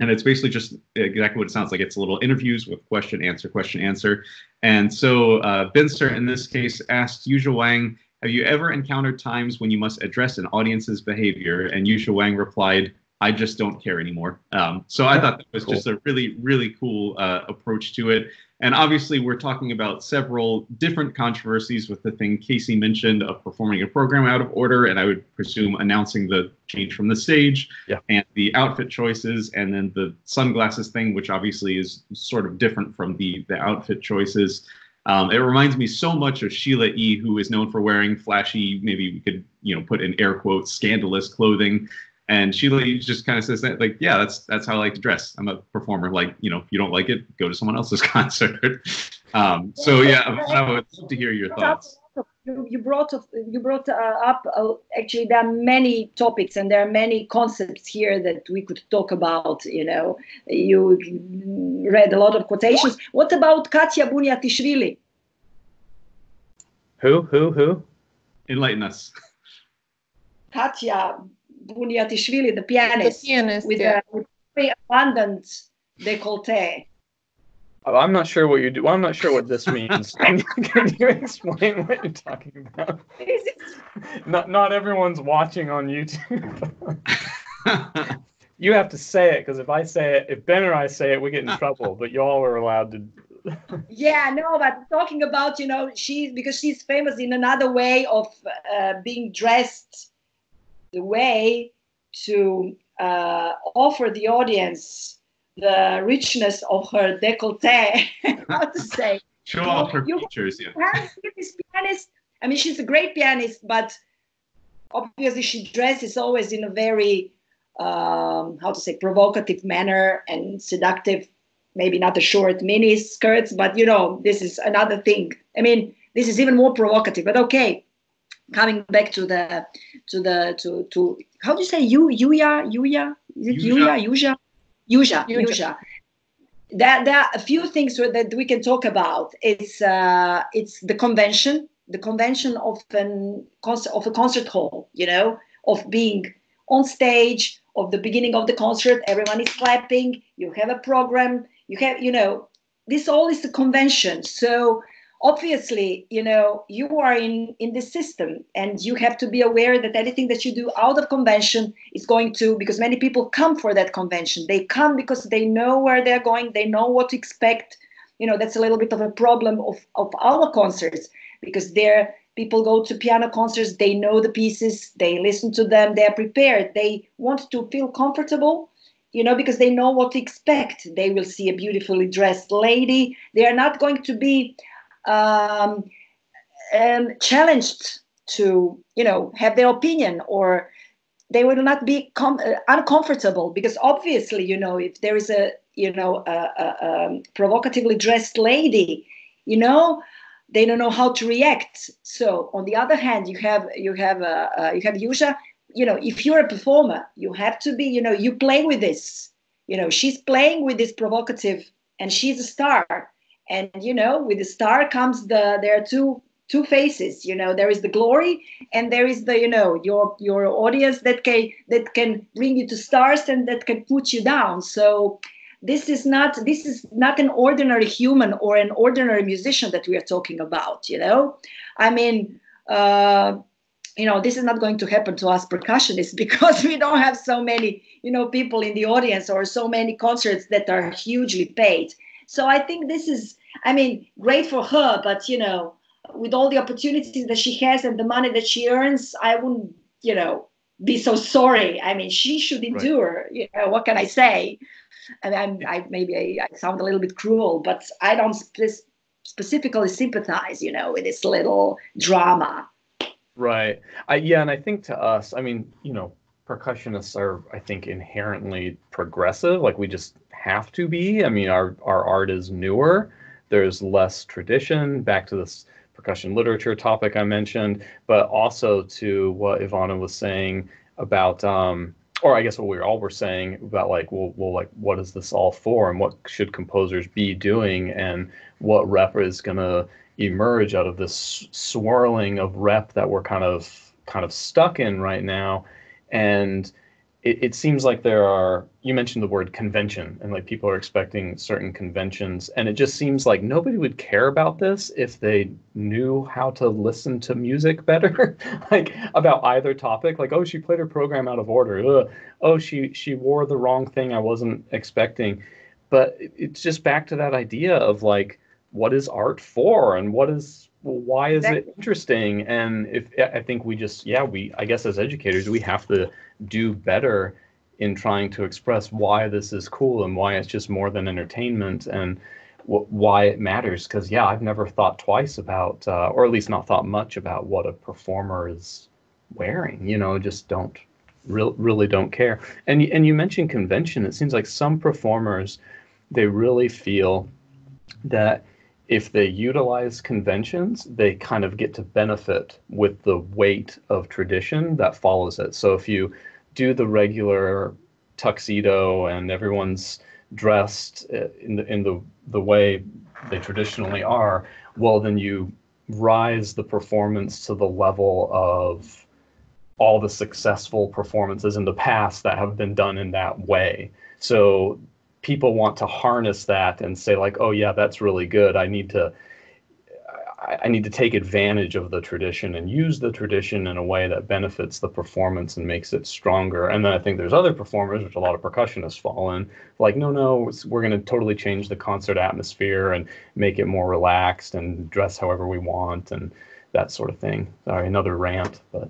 and it's basically just exactly what it sounds like. It's a little interviews with question answer question answer. And so uh, Benser in this case asked Yuja Wang, "Have you ever encountered times when you must address an audience's behavior?" And Yuja Wang replied, "I just don't care anymore." Um, so I thought that was Cool. just a really really cool uh, approach to it. And obviously, we're talking about several different controversies with the thing Casey mentioned of performing a program out of order, and I would presume announcing the change from the stage, Yeah. and the outfit choices, and then the sunglasses thing, which obviously is sort of different from the the outfit choices. Um, it reminds me so much of Sheila E., who is known for wearing flashy, maybe we could you know put in air quotes, scandalous clothing. And Sheila just kind of says that, like, yeah, that's that's how I like to dress. I'm a performer. Like, you know, if you don't like it, go to someone else's concert. Um, so yeah, I would love to hear your thoughts. You, you brought up, you brought uh, up uh, actually there are many topics and there are many concepts here that we could talk about. You know, you read a lot of quotations. What about Khatia Buniatishvili? Who? Who? Who? Enlighten us. Khatia Buniatishvili, the The pianist, pianist. with yeah. a with very abundant décolleté. Oh, I'm not sure what you do. Well, I'm not sure what this means. Can you, can you explain what you're talking about? Not not everyone's watching on YouTube. you have to say it because if I say it, if Ben or I say it, we get in trouble. But y'all are allowed to. yeah, no, but talking about you know she because she's famous in another way of uh, being dressed, the way to uh, offer the audience the richness of her décolleté. How to say? Show off her You- features, yeah. this pianist. I mean, she's a great pianist, but obviously she dresses always in a very, um, how to say, provocative manner and seductive. Maybe not the short mini skirts, but you know, this is another thing. I mean, this is even more provocative. But okay, coming back to the, to the, to to how do you say you Yuya Yuya? Is it Yuja. Yuya Yuja? Yuja Yuja. Yuja there, there are a few things that we can talk about. It's uh, it's the convention, the convention of an concert of a concert hall. You know, of being on stage, of the beginning of the concert, everyone is clapping. You have a program. You have, you know, this all is the convention. So obviously, you know, you are in in the system, and you have to be aware that anything that you do out of convention is going to because many people come for that convention. They come because they know where they're going. They know what to expect. You know that's a little bit of a problem of, of our concerts because there people go to piano concerts. They know the pieces. They listen to them. They're prepared. They want to feel comfortable you know because they know what to expect. They will see a beautifully dressed lady. They are not going to be um, um, challenged to you know have their opinion or they will not be com- uh, uncomfortable because obviously you know if there is a you know a, a, um provocatively dressed lady you know they don't know how to react. So on the other hand you have you have uh, uh, you have Yusha. You know if you're a performer you have to be you know you play with this. You know she's playing with this provocative and she's a star and you know with the star comes the there are two two faces you know. There is the glory and there is the you know your your audience that can that can bring you to stars and that can put you down. So this is not this is not an ordinary human or an ordinary musician that we are talking about you know. I mean uh you know this is not going to happen to us percussionists because we don't have so many you know people in the audience or so many concerts that are hugely paid. So i think this is i mean great for her but you know with all the opportunities that she has and the money that she earns i wouldn't you know be so sorry i mean she should endure you know what can i say and I'm, I maybe I, I sound a little bit cruel, but I don't spe- specifically sympathize, you know, with this little drama. Right. I, yeah, and I think to us, I mean, you know, percussionists are, I think, inherently progressive. Like we just have to be. I mean, our our art is newer. There's less tradition. Back to this percussion literature topic I mentioned, but also to what Ivana was saying about, um, or I guess what we all were saying about like, well, well, like, what is this all for, and what should composers be doing, and what rep is gonna emerge out of this swirling of rep that we're kind of kind of stuck in right now and it, it seems like there are you mentioned the word convention and like people are expecting certain conventions and it just seems like nobody would care about this if they knew how to listen to music better like about either topic. Like oh she played her program out of order. Ugh. oh she she wore the wrong thing i wasn't expecting. But it's just back to that idea of like what is art for and what is why is it interesting? And if i think we just yeah we i guess as educators we have to do better in trying to express why this is cool and why it's just more than entertainment and wh- why it matters. Because yeah i've never thought twice about uh, or at least not thought much about what a performer is wearing you know just don't real, really don't care. And and you mentioned convention. It seems like some performers they really feel that if they utilize conventions, they kind of get to benefit with the weight of tradition that follows it. So if you do the regular tuxedo and everyone's dressed uh, in the in the the way they traditionally are, well then you rise the performance to the level of all the successful performances in the past that have been done in that way. So people want to harness that and say like, oh yeah, that's really good. I need to. I, I need to take advantage of the tradition and use the tradition in a way that benefits the performance and makes it stronger. And then I think there's other performers, which a lot of percussionists fall in, like, no, no, we're going to totally change the concert atmosphere and make it more relaxed and dress however we want and that sort of thing. Sorry, another rant, but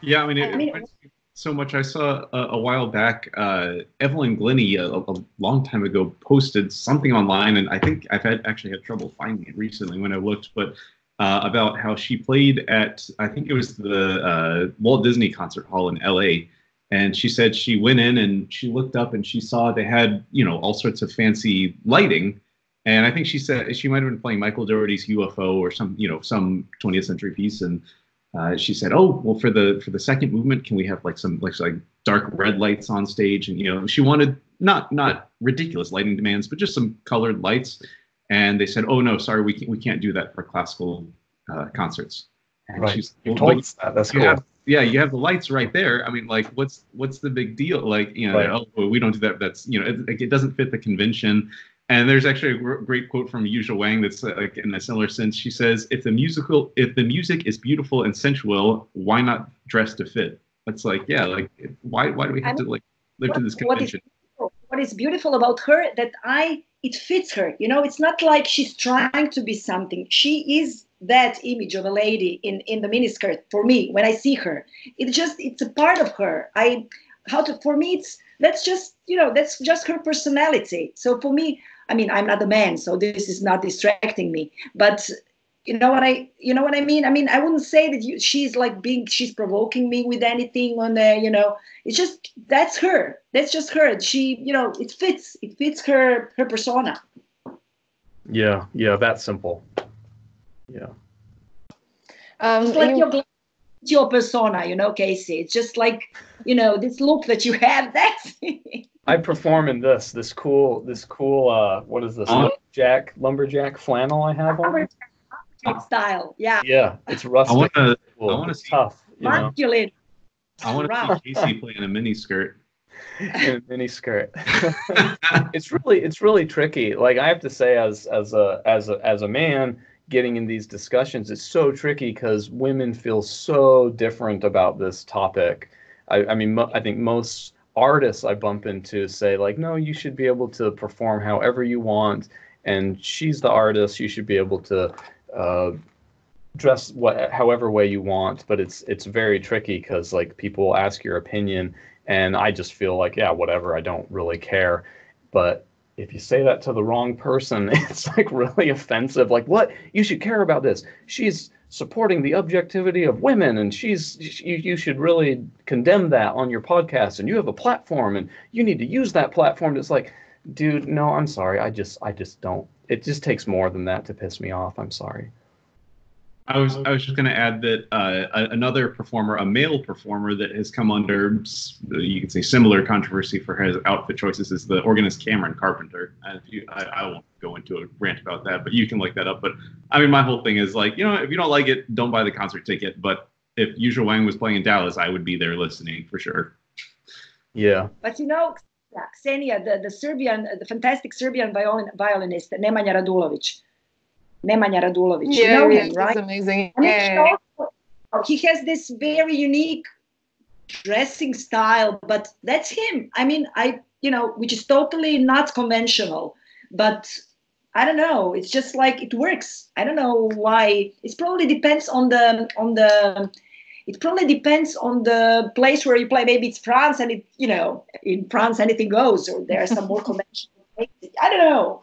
Yeah, I mean, it, I mean- it reminds me so much. I saw a, a while back, uh, Evelyn Glennie a, a long time ago posted something online, and I think I've had actually had trouble finding it recently when I looked, but uh, about how she played at I think it was the uh, Walt Disney Concert Hall in L.A. And she said she went in and she looked up and she saw they had you know all sorts of fancy lighting, and I think she said she might have been playing Michael Daugherty's UFO or some you know some 20th century piece and uh, she said, "Oh, well, for the for the second movement, can we have like some like like dark red lights on stage?" And you know, she wanted not not ridiculous lighting demands, but just some colored lights. And they said, "Oh no, sorry, we can't we can't do that for classical uh, concerts." And Right. she's you well, told but us that. That's cool. have yeah, you have the lights right there. I mean, like, what's what's the big deal? Like, you know, Right. oh, well, we don't do that. That's you know, it, it doesn't fit the convention. And there's actually a great quote from Yuja Wang that's uh, like in a similar sense. She says, "If the musical, if the music is beautiful and sensual, why not dress to fit?" It's like, yeah, like why why do we have I to like live to this what is convention? what is beautiful about her that I it fits her. You know, it's not like she's trying to be something. She is that image of a lady in in the miniskirt for me when I see her. It just it's a part of her. I how to for me it's that's just you know that's just her personality. So for me, I mean, I'm not a man, so this is not distracting me. But you know what I you know what I mean? I mean, I wouldn't say that you, she's like being she's provoking me with anything on there. You know, it's just that's her. That's just her. She you know it fits. It fits her her persona. Yeah, yeah, that's simple. Yeah. Um, It's like you- your gla- it's your persona. You know, Casey. It's just like you know this look that you have. That's I perform in this, this cool, this cool, uh, what is this, Uh-huh. lumberjack, lumberjack flannel I have on? style. Yeah, Yeah, it's I rustic. want to cool, I wanna it's see- tough, you know. I want to see Casey play in a mini skirt. in a mini skirt. it's really, it's really tricky. Like I have to say, as as a as a as a man getting in these discussions, it's so tricky because women feel so different about this topic. I, I mean, mo- I think most artists I bump into say like, no, you should be able to perform however you want, and she's the artist. You should be able to. Uh, dress what however way you want but it's it's very tricky because like people ask your opinion and i just feel like yeah whatever i don't really care but if you say that to the wrong person it's like really offensive. Like what? You should care about this. She's supporting the objectivity of women and she's you, you should really condemn that on your podcast and you have a platform and you need to use that platform. It's like dude no i'm sorry. I just i just don't. It just takes more than that to piss me off. I'm sorry I was I was just going to add that uh, a- another performer, a male performer that has come under you could say similar controversy for his outfit choices is the organist Cameron Carpenter. And if you, I, I won't go into a rant about that, but you can look that up. But I mean, my whole thing is like, you know, if you don't like it, don't buy the concert ticket. But if Yuja Wang was playing in Dallas, I would be there listening for sure. yeah But you know, yeah, Ksenia, the, the Serbian, the fantastic Serbian violin, violinist Nemanja Radulović. Nemanja Radulović, you know him, right? amazing. Yeah. also- oh, he has this very unique dressing style, but that's him. I mean, I you know, which is totally not conventional, but I don't know. It's just like it works. I don't know why. It probably depends on the on the. It probably depends on the place where you play. Maybe it's France, and it you know in France anything goes, or there are some more conventional. places. I don't know.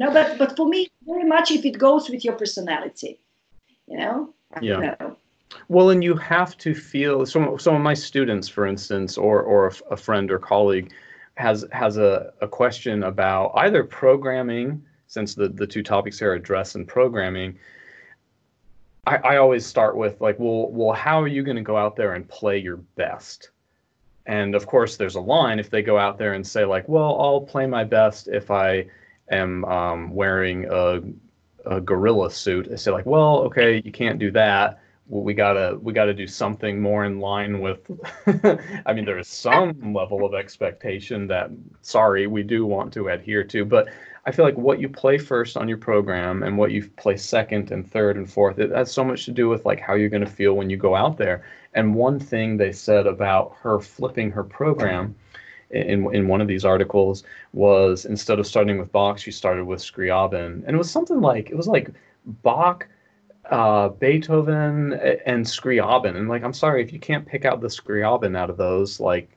Know, but but for me, very much if it goes with your personality. You know. I Yeah. know. Well, and you have to feel some some of my students, for instance, or or a, a friend or colleague has has a, a question about either programming, since the, the two topics here are dress and programming. I, I always start with like, well, well, how are you going to go out there and play your best? And of course, there's a line if they go out there and say like, well, I'll play my best if I am um, wearing a a gorilla suit. I say like, well, okay, you can't do that well, we gotta we gotta do something more in line with i mean there is some level of expectation that sorry we do want to adhere to but I feel like what you play first on your program and what you play second and third and fourth, it has so much to do with like how you're going to feel when you go out there. And one thing they said about her flipping her program in in one of these articles was instead of starting with Bach, she started with Scriabin, and it was something like it was like Bach, uh, Beethoven, and Scriabin. And like, I'm sorry if you can't pick out the Scriabin out of those, like,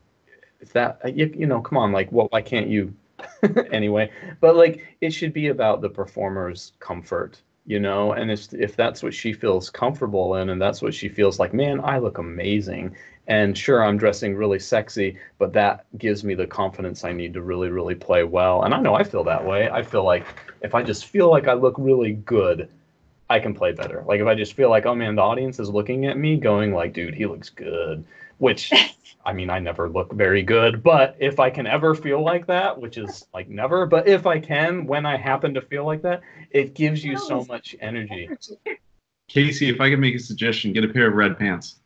if that you, you know, come on, like, what? Why can't you? anyway, but like, it should be about the performer's comfort you know and if, if that's what she feels comfortable in and that's what she feels like man i look amazing and sure i'm dressing really sexy but that gives me the confidence i need to really really play well. And i know i feel that way. I feel like if i just feel like i look really good i can play better. Like if i just feel like oh man the audience is looking at me going like dude he looks good which i mean i never look very good but if i can ever feel like that which is like never but if i can when i happen to feel like that it gives you so much energy casey if i can make a suggestion get a pair of red pants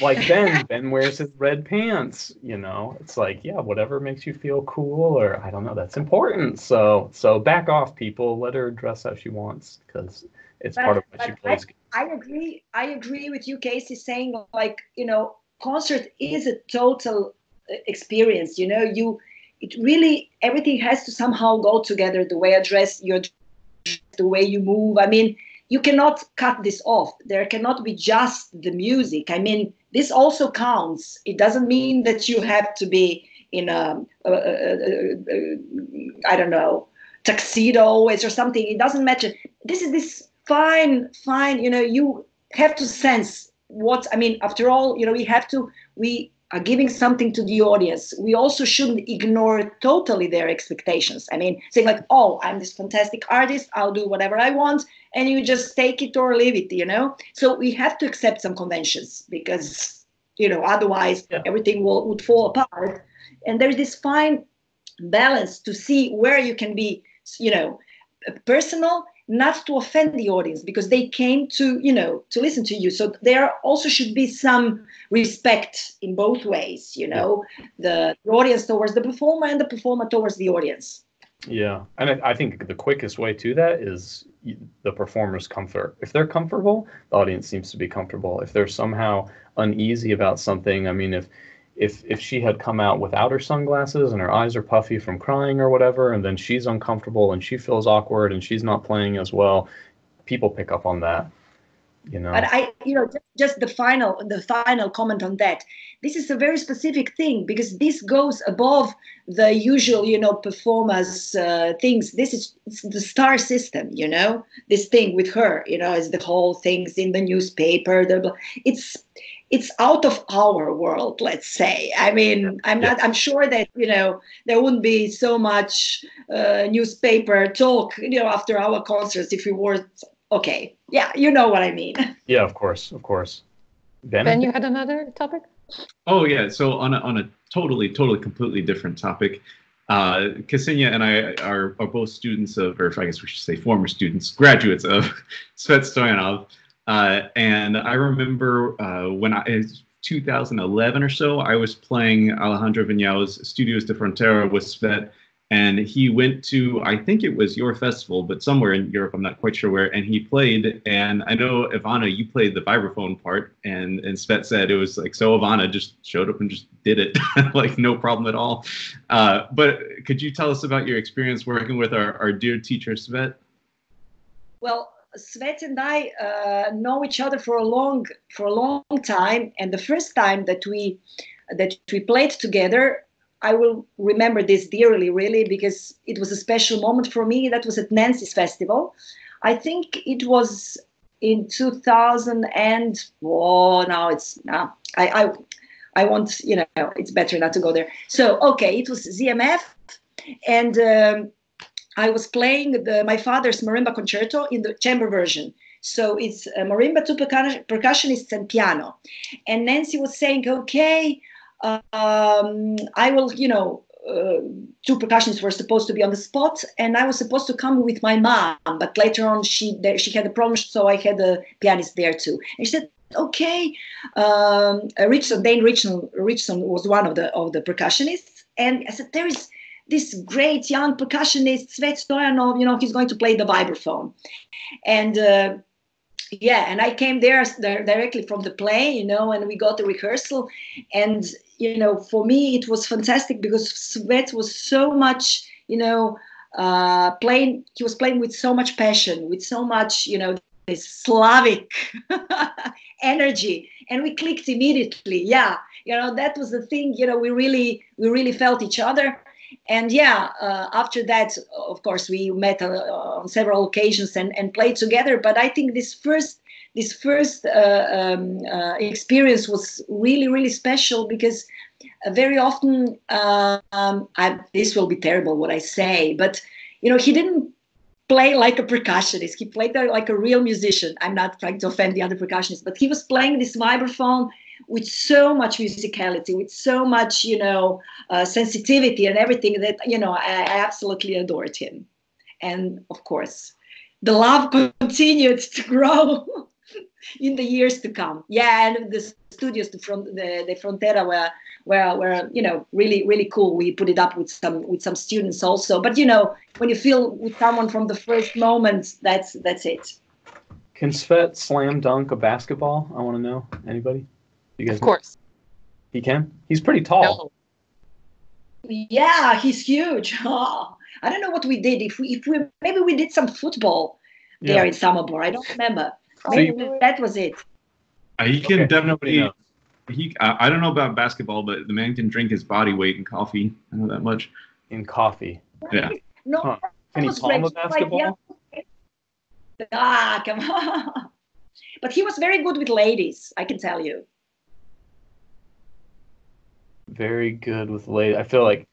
like Ben, Ben wears his red pants. You know, it's like yeah, whatever makes you feel cool, or I don't know. That's important. So so back off, people. Let her dress how she wants because it's but, part of what she plays. I, I agree. I agree with you, Casey, saying like you know, concert is a total uh, experience. You know, you it really everything has to somehow go together. The way I dress, your the way you move. I mean you cannot cut this off. There cannot be just the music. I mean, this also counts. It doesn't mean that you have to be in a, I don't know, tuxedo always or something. It doesn't matter. This is this fine, fine, you know, you have to sense what, I mean, after all, you know, we have to, we are giving something to the audience, we also shouldn't ignore totally their expectations. I mean, saying like, oh, I'm this fantastic artist, I'll do whatever I want, and you just take it or leave it, you know? So we have to accept some conventions because, you know, otherwise yeah. everything will, would fall apart. And there's this fine balance to see where you can be, you know, personal not to offend the audience because they came to you know to listen to you. So there also should be some respect in both ways you know the, the audience towards the performer and the performer towards the audience. Yeah. And I, I think the quickest way to that is the performer's comfort. If they're comfortable the audience seems to be comfortable. If they're somehow uneasy about something i mean if if if she had come out without her sunglasses and her eyes are puffy from crying or whatever and then she's uncomfortable and she feels awkward and she's not playing as well people pick up on that you know? But i you know just, the final the final comment on that. This is a very specific thing because this goes above the usual you know performance uh, things. This is the star system you know? This thing with her you know is the whole things in the newspaper the, it's it's out of our world let's say. I mean i'm not i'm sure that you know there wouldn't be so much uh, newspaper talk you know after our concerts if we were okay. Yeah you know what i mean. Yeah of course of course. Ben, ben you had another topic? Oh yeah so on a, on a totally totally completely different topic uh, Ksenia and I are, are both students of, or I guess we should say former students, graduates of Svet Stoyanov. Uh, and I remember uh, when I, 2011 or so, I was playing Alejandro Viñao's Studios de Frontera with Svet, and he went to, I think it was your festival, but somewhere in Europe, I'm not quite sure where, and he played. And I know, Ivana, you played the vibraphone part, and, and Svet said it was like, so Ivana just showed up and just did it, like no problem at all. Uh, but could you tell us about your experience working with our, our dear teacher, Svet? Well, Svet and I uh, know each other for a long for a long time, and the first time that we that we played together, I will remember this dearly, really, because it was a special moment for me. That was at Nancy's festival. I think it was in 2000 and oh, now it's now I I I want you know it's better not to go there. So okay, it was ZMF, and. Um, I was playing the, my father's marimba concerto in the chamber version. So it's marimba, two percussionists, and piano. And Nancy was saying, okay, um, I will, you know, uh, two percussionists were supposed to be on the spot, and I was supposed to come with my mom. But later on, she she had a problem, so I had a pianist there too. And she said, "Okay." Um, Richardson, Dane Richardson, Richardson was one of the of the percussionists, and I said, "There is this great young percussionist Svet Stoyanov, you know, he's going to play the vibraphone. And uh, yeah, and I came there directly from the play, you know, and we got the rehearsal. And, you know, for me, it was fantastic because Svet was so much, you know, uh, playing, he was playing with so much passion, with so much, you know, this Slavic energy. And we clicked immediately. Yeah, you know, that was the thing, you know, we really, we really felt each other and yeah, uh, after that, of course, we met uh, on several occasions and, and played together. But I think this first this first uh, um, uh, experience was really really special because very often um, I, this will be terrible what I say, but you know he didn't play like a percussionist. He played like a real musician. I'm not trying to offend the other percussionists, but he was playing this vibraphone with so much musicality, with so much, you know, uh, sensitivity and everything that, you know, I, I absolutely adored him. And of course, the love continued to grow in the years to come. Yeah, and the studios, the front, the, the Frontera were, were, were, you know, really, really cool. We put it up with some, with some students also. But you know, when you feel with someone from the first moment, that's, that's it. Can Svet slam dunk a basketball? I want to know. Anybody? You guys? Of course. He can. He's pretty tall. No. Yeah, he's huge. Oh, I don't know what we did. If we, if we, maybe we did some football yeah. there in Samobor. I don't remember. Maybe so you, that was it. Uh, he can okay. definitely. He. I don't know about basketball, but the man can drink his body weight in coffee. I know that much. In coffee. Yeah. No. Huh. Can he palm a basketball? Ah, come on. But he was very good with ladies, I can tell you very good with late. I feel like,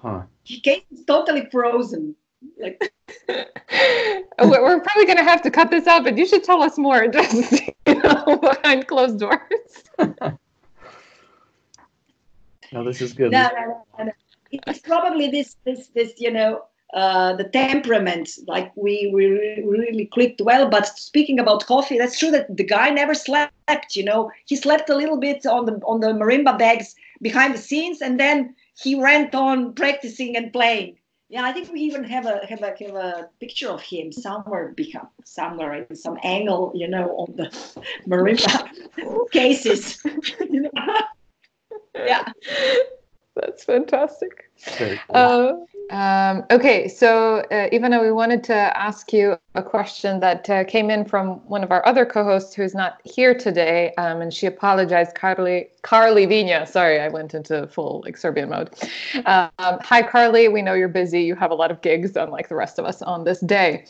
huh? Case is totally frozen. Like, we're probably going to have to cut this out, but you should tell us more just you know, behind closed doors. no, this is good. No, no, no, no. It's probably this, this, this, you know, uh, the temperament. Like we, we really clicked well. But speaking about coffee, that's true that the guy never slept. You know, he slept a little bit on the on the marimba bags behind the scenes, and then he went on practicing and playing. Yeah, I think we even have a have a have a picture of him somewhere behind, somewhere in some angle, you know, on the marimba cases. you know? yeah, that's fantastic. Cool. Uh, um, okay, so uh, Ivana, we wanted to ask you a question that uh, came in from one of our other co-hosts who's not here today, um, and she apologized, Carly, Carly Vina. Sorry, I went into full like Serbian mode. Um, hi, Carly. We know you're busy. You have a lot of gigs, unlike the rest of us on this day.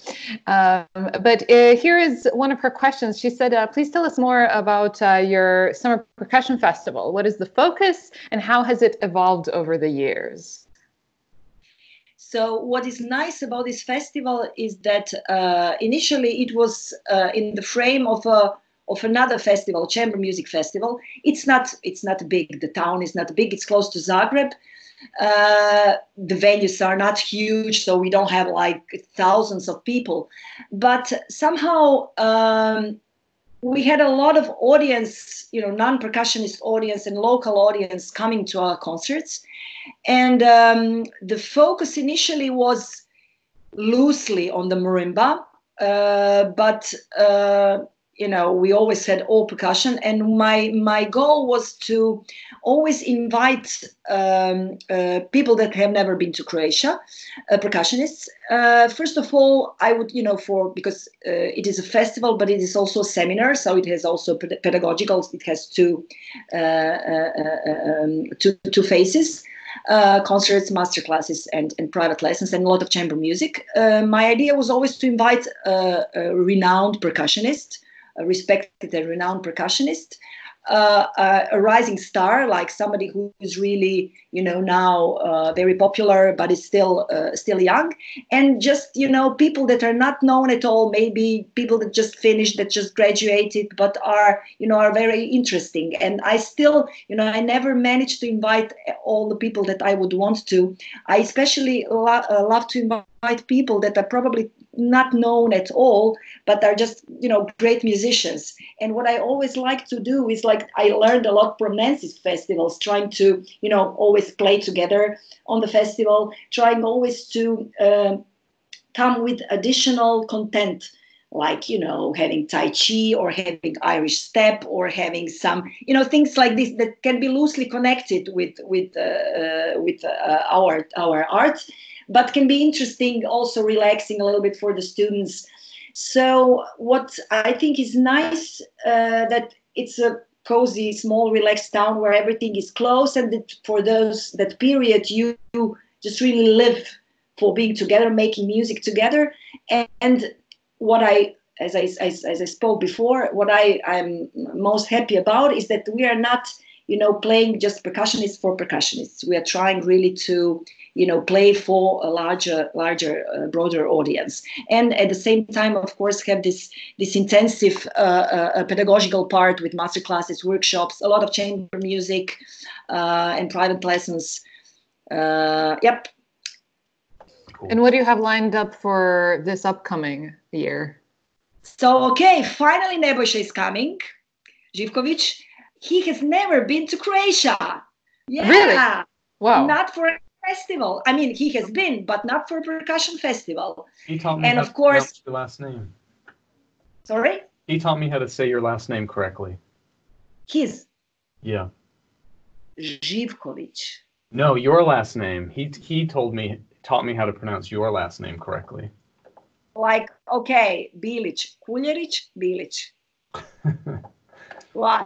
Um, but uh, here is one of her questions. She said, uh, "Please tell us more about uh, your summer percussion festival. What is the focus, and how has it evolved over the years?" So what is nice about this festival is that uh, initially it was uh, in the frame of a of another festival, Chamber Music Festival. It's not it's not big. The town is not big. It's close to Zagreb. Uh, the venues are not huge, so we don't have like thousands of people. But somehow um, we had a lot of audience, you know, non-percussionist audience and local audience coming to our concerts. And um, the focus initially was loosely on the marimba, uh, but uh, you know we always had all percussion and my my goal was to always invite um, uh, people that have never been to croatia uh, percussionists. Uh, first of all i would you know for because uh, it is a festival but it is also a seminar so it has also pedagogical it has two uh, uh, um, two, two phases uh, concerts, master classes, and, and private lessons, and a lot of chamber music. Uh, my idea was always to invite a, a renowned percussionist a respected and renowned percussionist, uh, uh, a rising star, like somebody who is really, you know, now uh, very popular but is still uh, still young, and just you know people that are not known at all, maybe people that just finished, that just graduated, but are you know are very interesting. And I still, you know, I never managed to invite all the people that I would want to. I especially lo- uh, love to invite people that are probably not known at all, but are just you know great musicians. And what I always like to do is like I learned a lot from Nancy's festivals, trying to you know always play together on the festival, trying always to um, come with additional content like you know having tai chi or having irish step or having some you know things like this that can be loosely connected with with uh, uh, with uh, our our art but can be interesting also relaxing a little bit for the students so what i think is nice uh, that it's a cozy small relaxed town where everything is close and that for those that period you just really live for being together making music together and, what I as I, as, as I spoke before, what I, I'm most happy about is that we are not, you know, playing just percussionists for percussionists. We are trying really to, you know, play for a larger, larger, uh, broader audience, and at the same time, of course, have this this intensive uh, uh, pedagogical part with master classes, workshops, a lot of chamber music, uh, and private lessons. Uh, yep. And what do you have lined up for this upcoming year? So, okay, finally Nebojša is coming. Živkovic. He has never been to Croatia. Yeah. Really? Wow. Not for festival. I mean, he has been, but not for percussion festival. He taught me And how of to course- your last name. Sorry? He taught me how to say your last name correctly. His Yeah. Živkovic. No, your last name. He he told me taught me how to pronounce your last name correctly. Like, okay, Bilic, Kuljeric, Bilic. Why?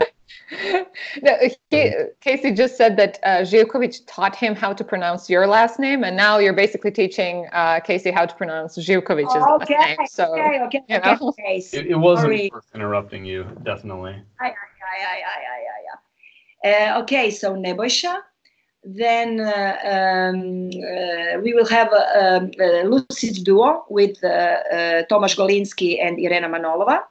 No, he, Casey just said that uh, Živkovic taught him how to pronounce your last name, and now you're basically teaching uh, Casey how to pronounce Živkovic's last Okay, name. So okay, okay, you okay, know. okay. It, it wasn't Sorry. worth interrupting you, definitely. Yeah, yeah, yeah, yeah, yeah, yeah. Uh, okay, so Nebojša. Then uh, um, uh, we will have a, um, a lucid duo with uh, uh, Tomasz Golinski and Irena Manolova.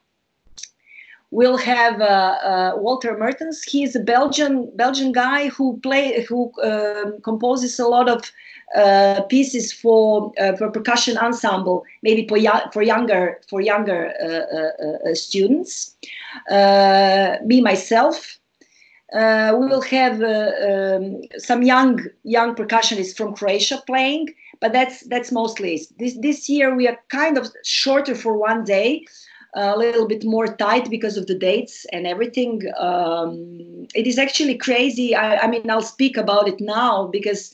We'll have uh, uh, Walter Mertens. He is a Belgian Belgian guy who play who um, composes a lot of uh, pieces for uh, for percussion ensemble, maybe for, yo- for younger for younger uh, uh, students. Me myself. We will have um, some young young percussionists from Croatia playing, but that's that's mostly this this year. We are kind of shorter for one day, a little bit more tight because of the dates and everything. Um, it is actually crazy. I, I mean, I'll speak about it now because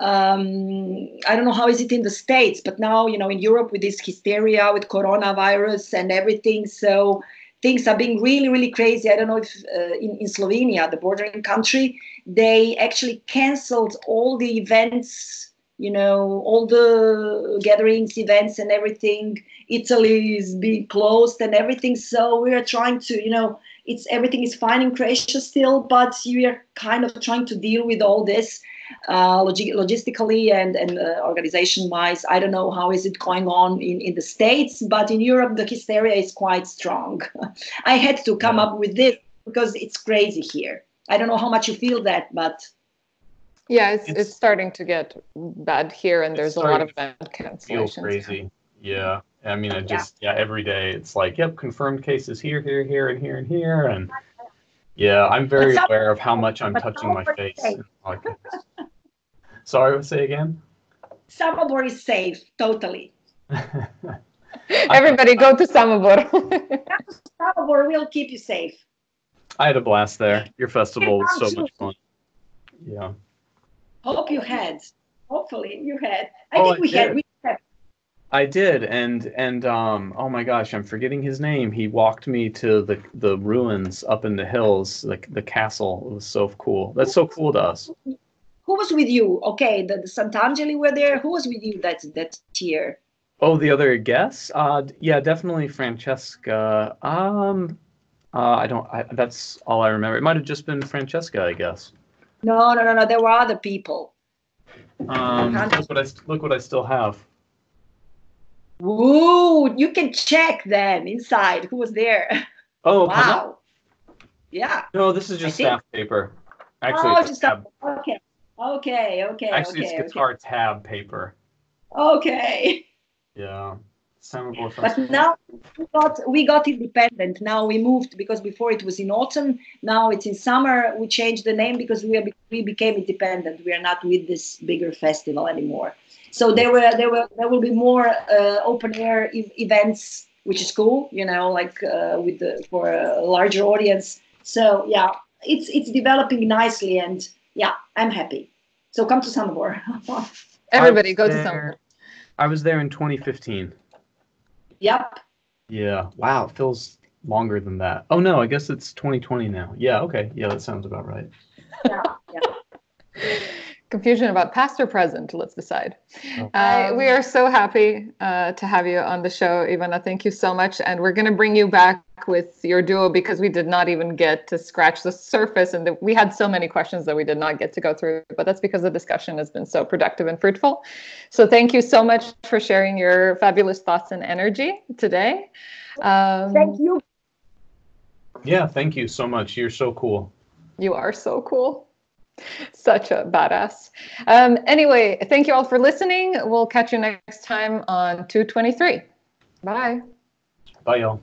um, I don't know how is it in the states, but now you know in Europe with this hysteria with coronavirus and everything, so things are being really really crazy. I don't know if uh, in, in Slovenia, the bordering country, they actually cancelled all the events. You know, all the gatherings, events, and everything. Italy is being closed and everything. So we are trying to, you know, it's everything is fine in Croatia still, but we are kind of trying to deal with all this uh, logi- logistically and, and uh, organization wise. I don't know how is it going on in, in the States, but in Europe, the hysteria is quite strong. I had to come up with this because it's crazy here. I don't know how much you feel that, but yeah, it's, It's- it's starting to get bad here, and there's a lot of starting bad Feel crazy. Yeah. I mean, I just yeah, every day it's like, yep, confirmed cases here, here, here, and here, and here, and yeah, I'm very some- aware of how much I'm but touching my face. say- in podcasts. Sorry, say again. Samobor is safe, totally. Everybody go to Samobor. Samobor will keep you safe. I had a blast there. Your festival was so much fun. Yeah. Hope you had. Hopefully you had. I Oh, think I we had. We had. I did, and and um, oh my gosh, I'm forgetting his name. He walked me to the the ruins up in the hills, like the castle. It was so cool. That's so cool to us. Who was with you? Okay, the, the Sant'Angeli were there. Who was with you that that year? Oh, the other guests? Uh, yeah, definitely Francesca. Um, uh, I don't. I, that's all I remember. It might have just been Francesca, I guess. No, no, no, no. There were other people. Um, look what I look what I still have. Ooh, you can check then inside who was there. Oh, wow. Yeah. No, this is just staff paper. Actually, oh, just tab- okay. Okay, okay, actually okay, it's guitar tab paper. okay. Okay. Yeah. Samobor But now we got we got independent. Now we moved because before it was in autumn. Now it's in summer. We changed the name because we are, we became independent. We are not with this bigger festival anymore. So there were there were there will be more uh, open air e- events, which is cool. You know, like uh, with the for a larger audience. So yeah, it's it's developing nicely, and yeah, I'm happy. So come to Samobor. Everybody I go was to there- summer. I was there in 2015. Yep. Yeah. Wow. It feels longer than that. Oh no, I guess it's 2020 now. Yeah. Okay. Yeah, that sounds about right. Yeah. yeah. Confusion about past or present. Let's decide. Oh. Uh, we Um, are so happy uh, to have you on the show, Ivana. Thank you so much. And we're going to bring you back with your duo because we did not even get to scratch the surface. And the, we had so many questions that we did not get to go through. But that's because the discussion has been so productive and fruitful. So thank you so much for sharing your fabulous thoughts and energy today. Um, Thank you. Yeah. Thank you so much. You're so cool. You are so cool. Such a badass. Um, anyway, thank you all for listening. We'll catch you next time on 223. Bye. Bye, y'all.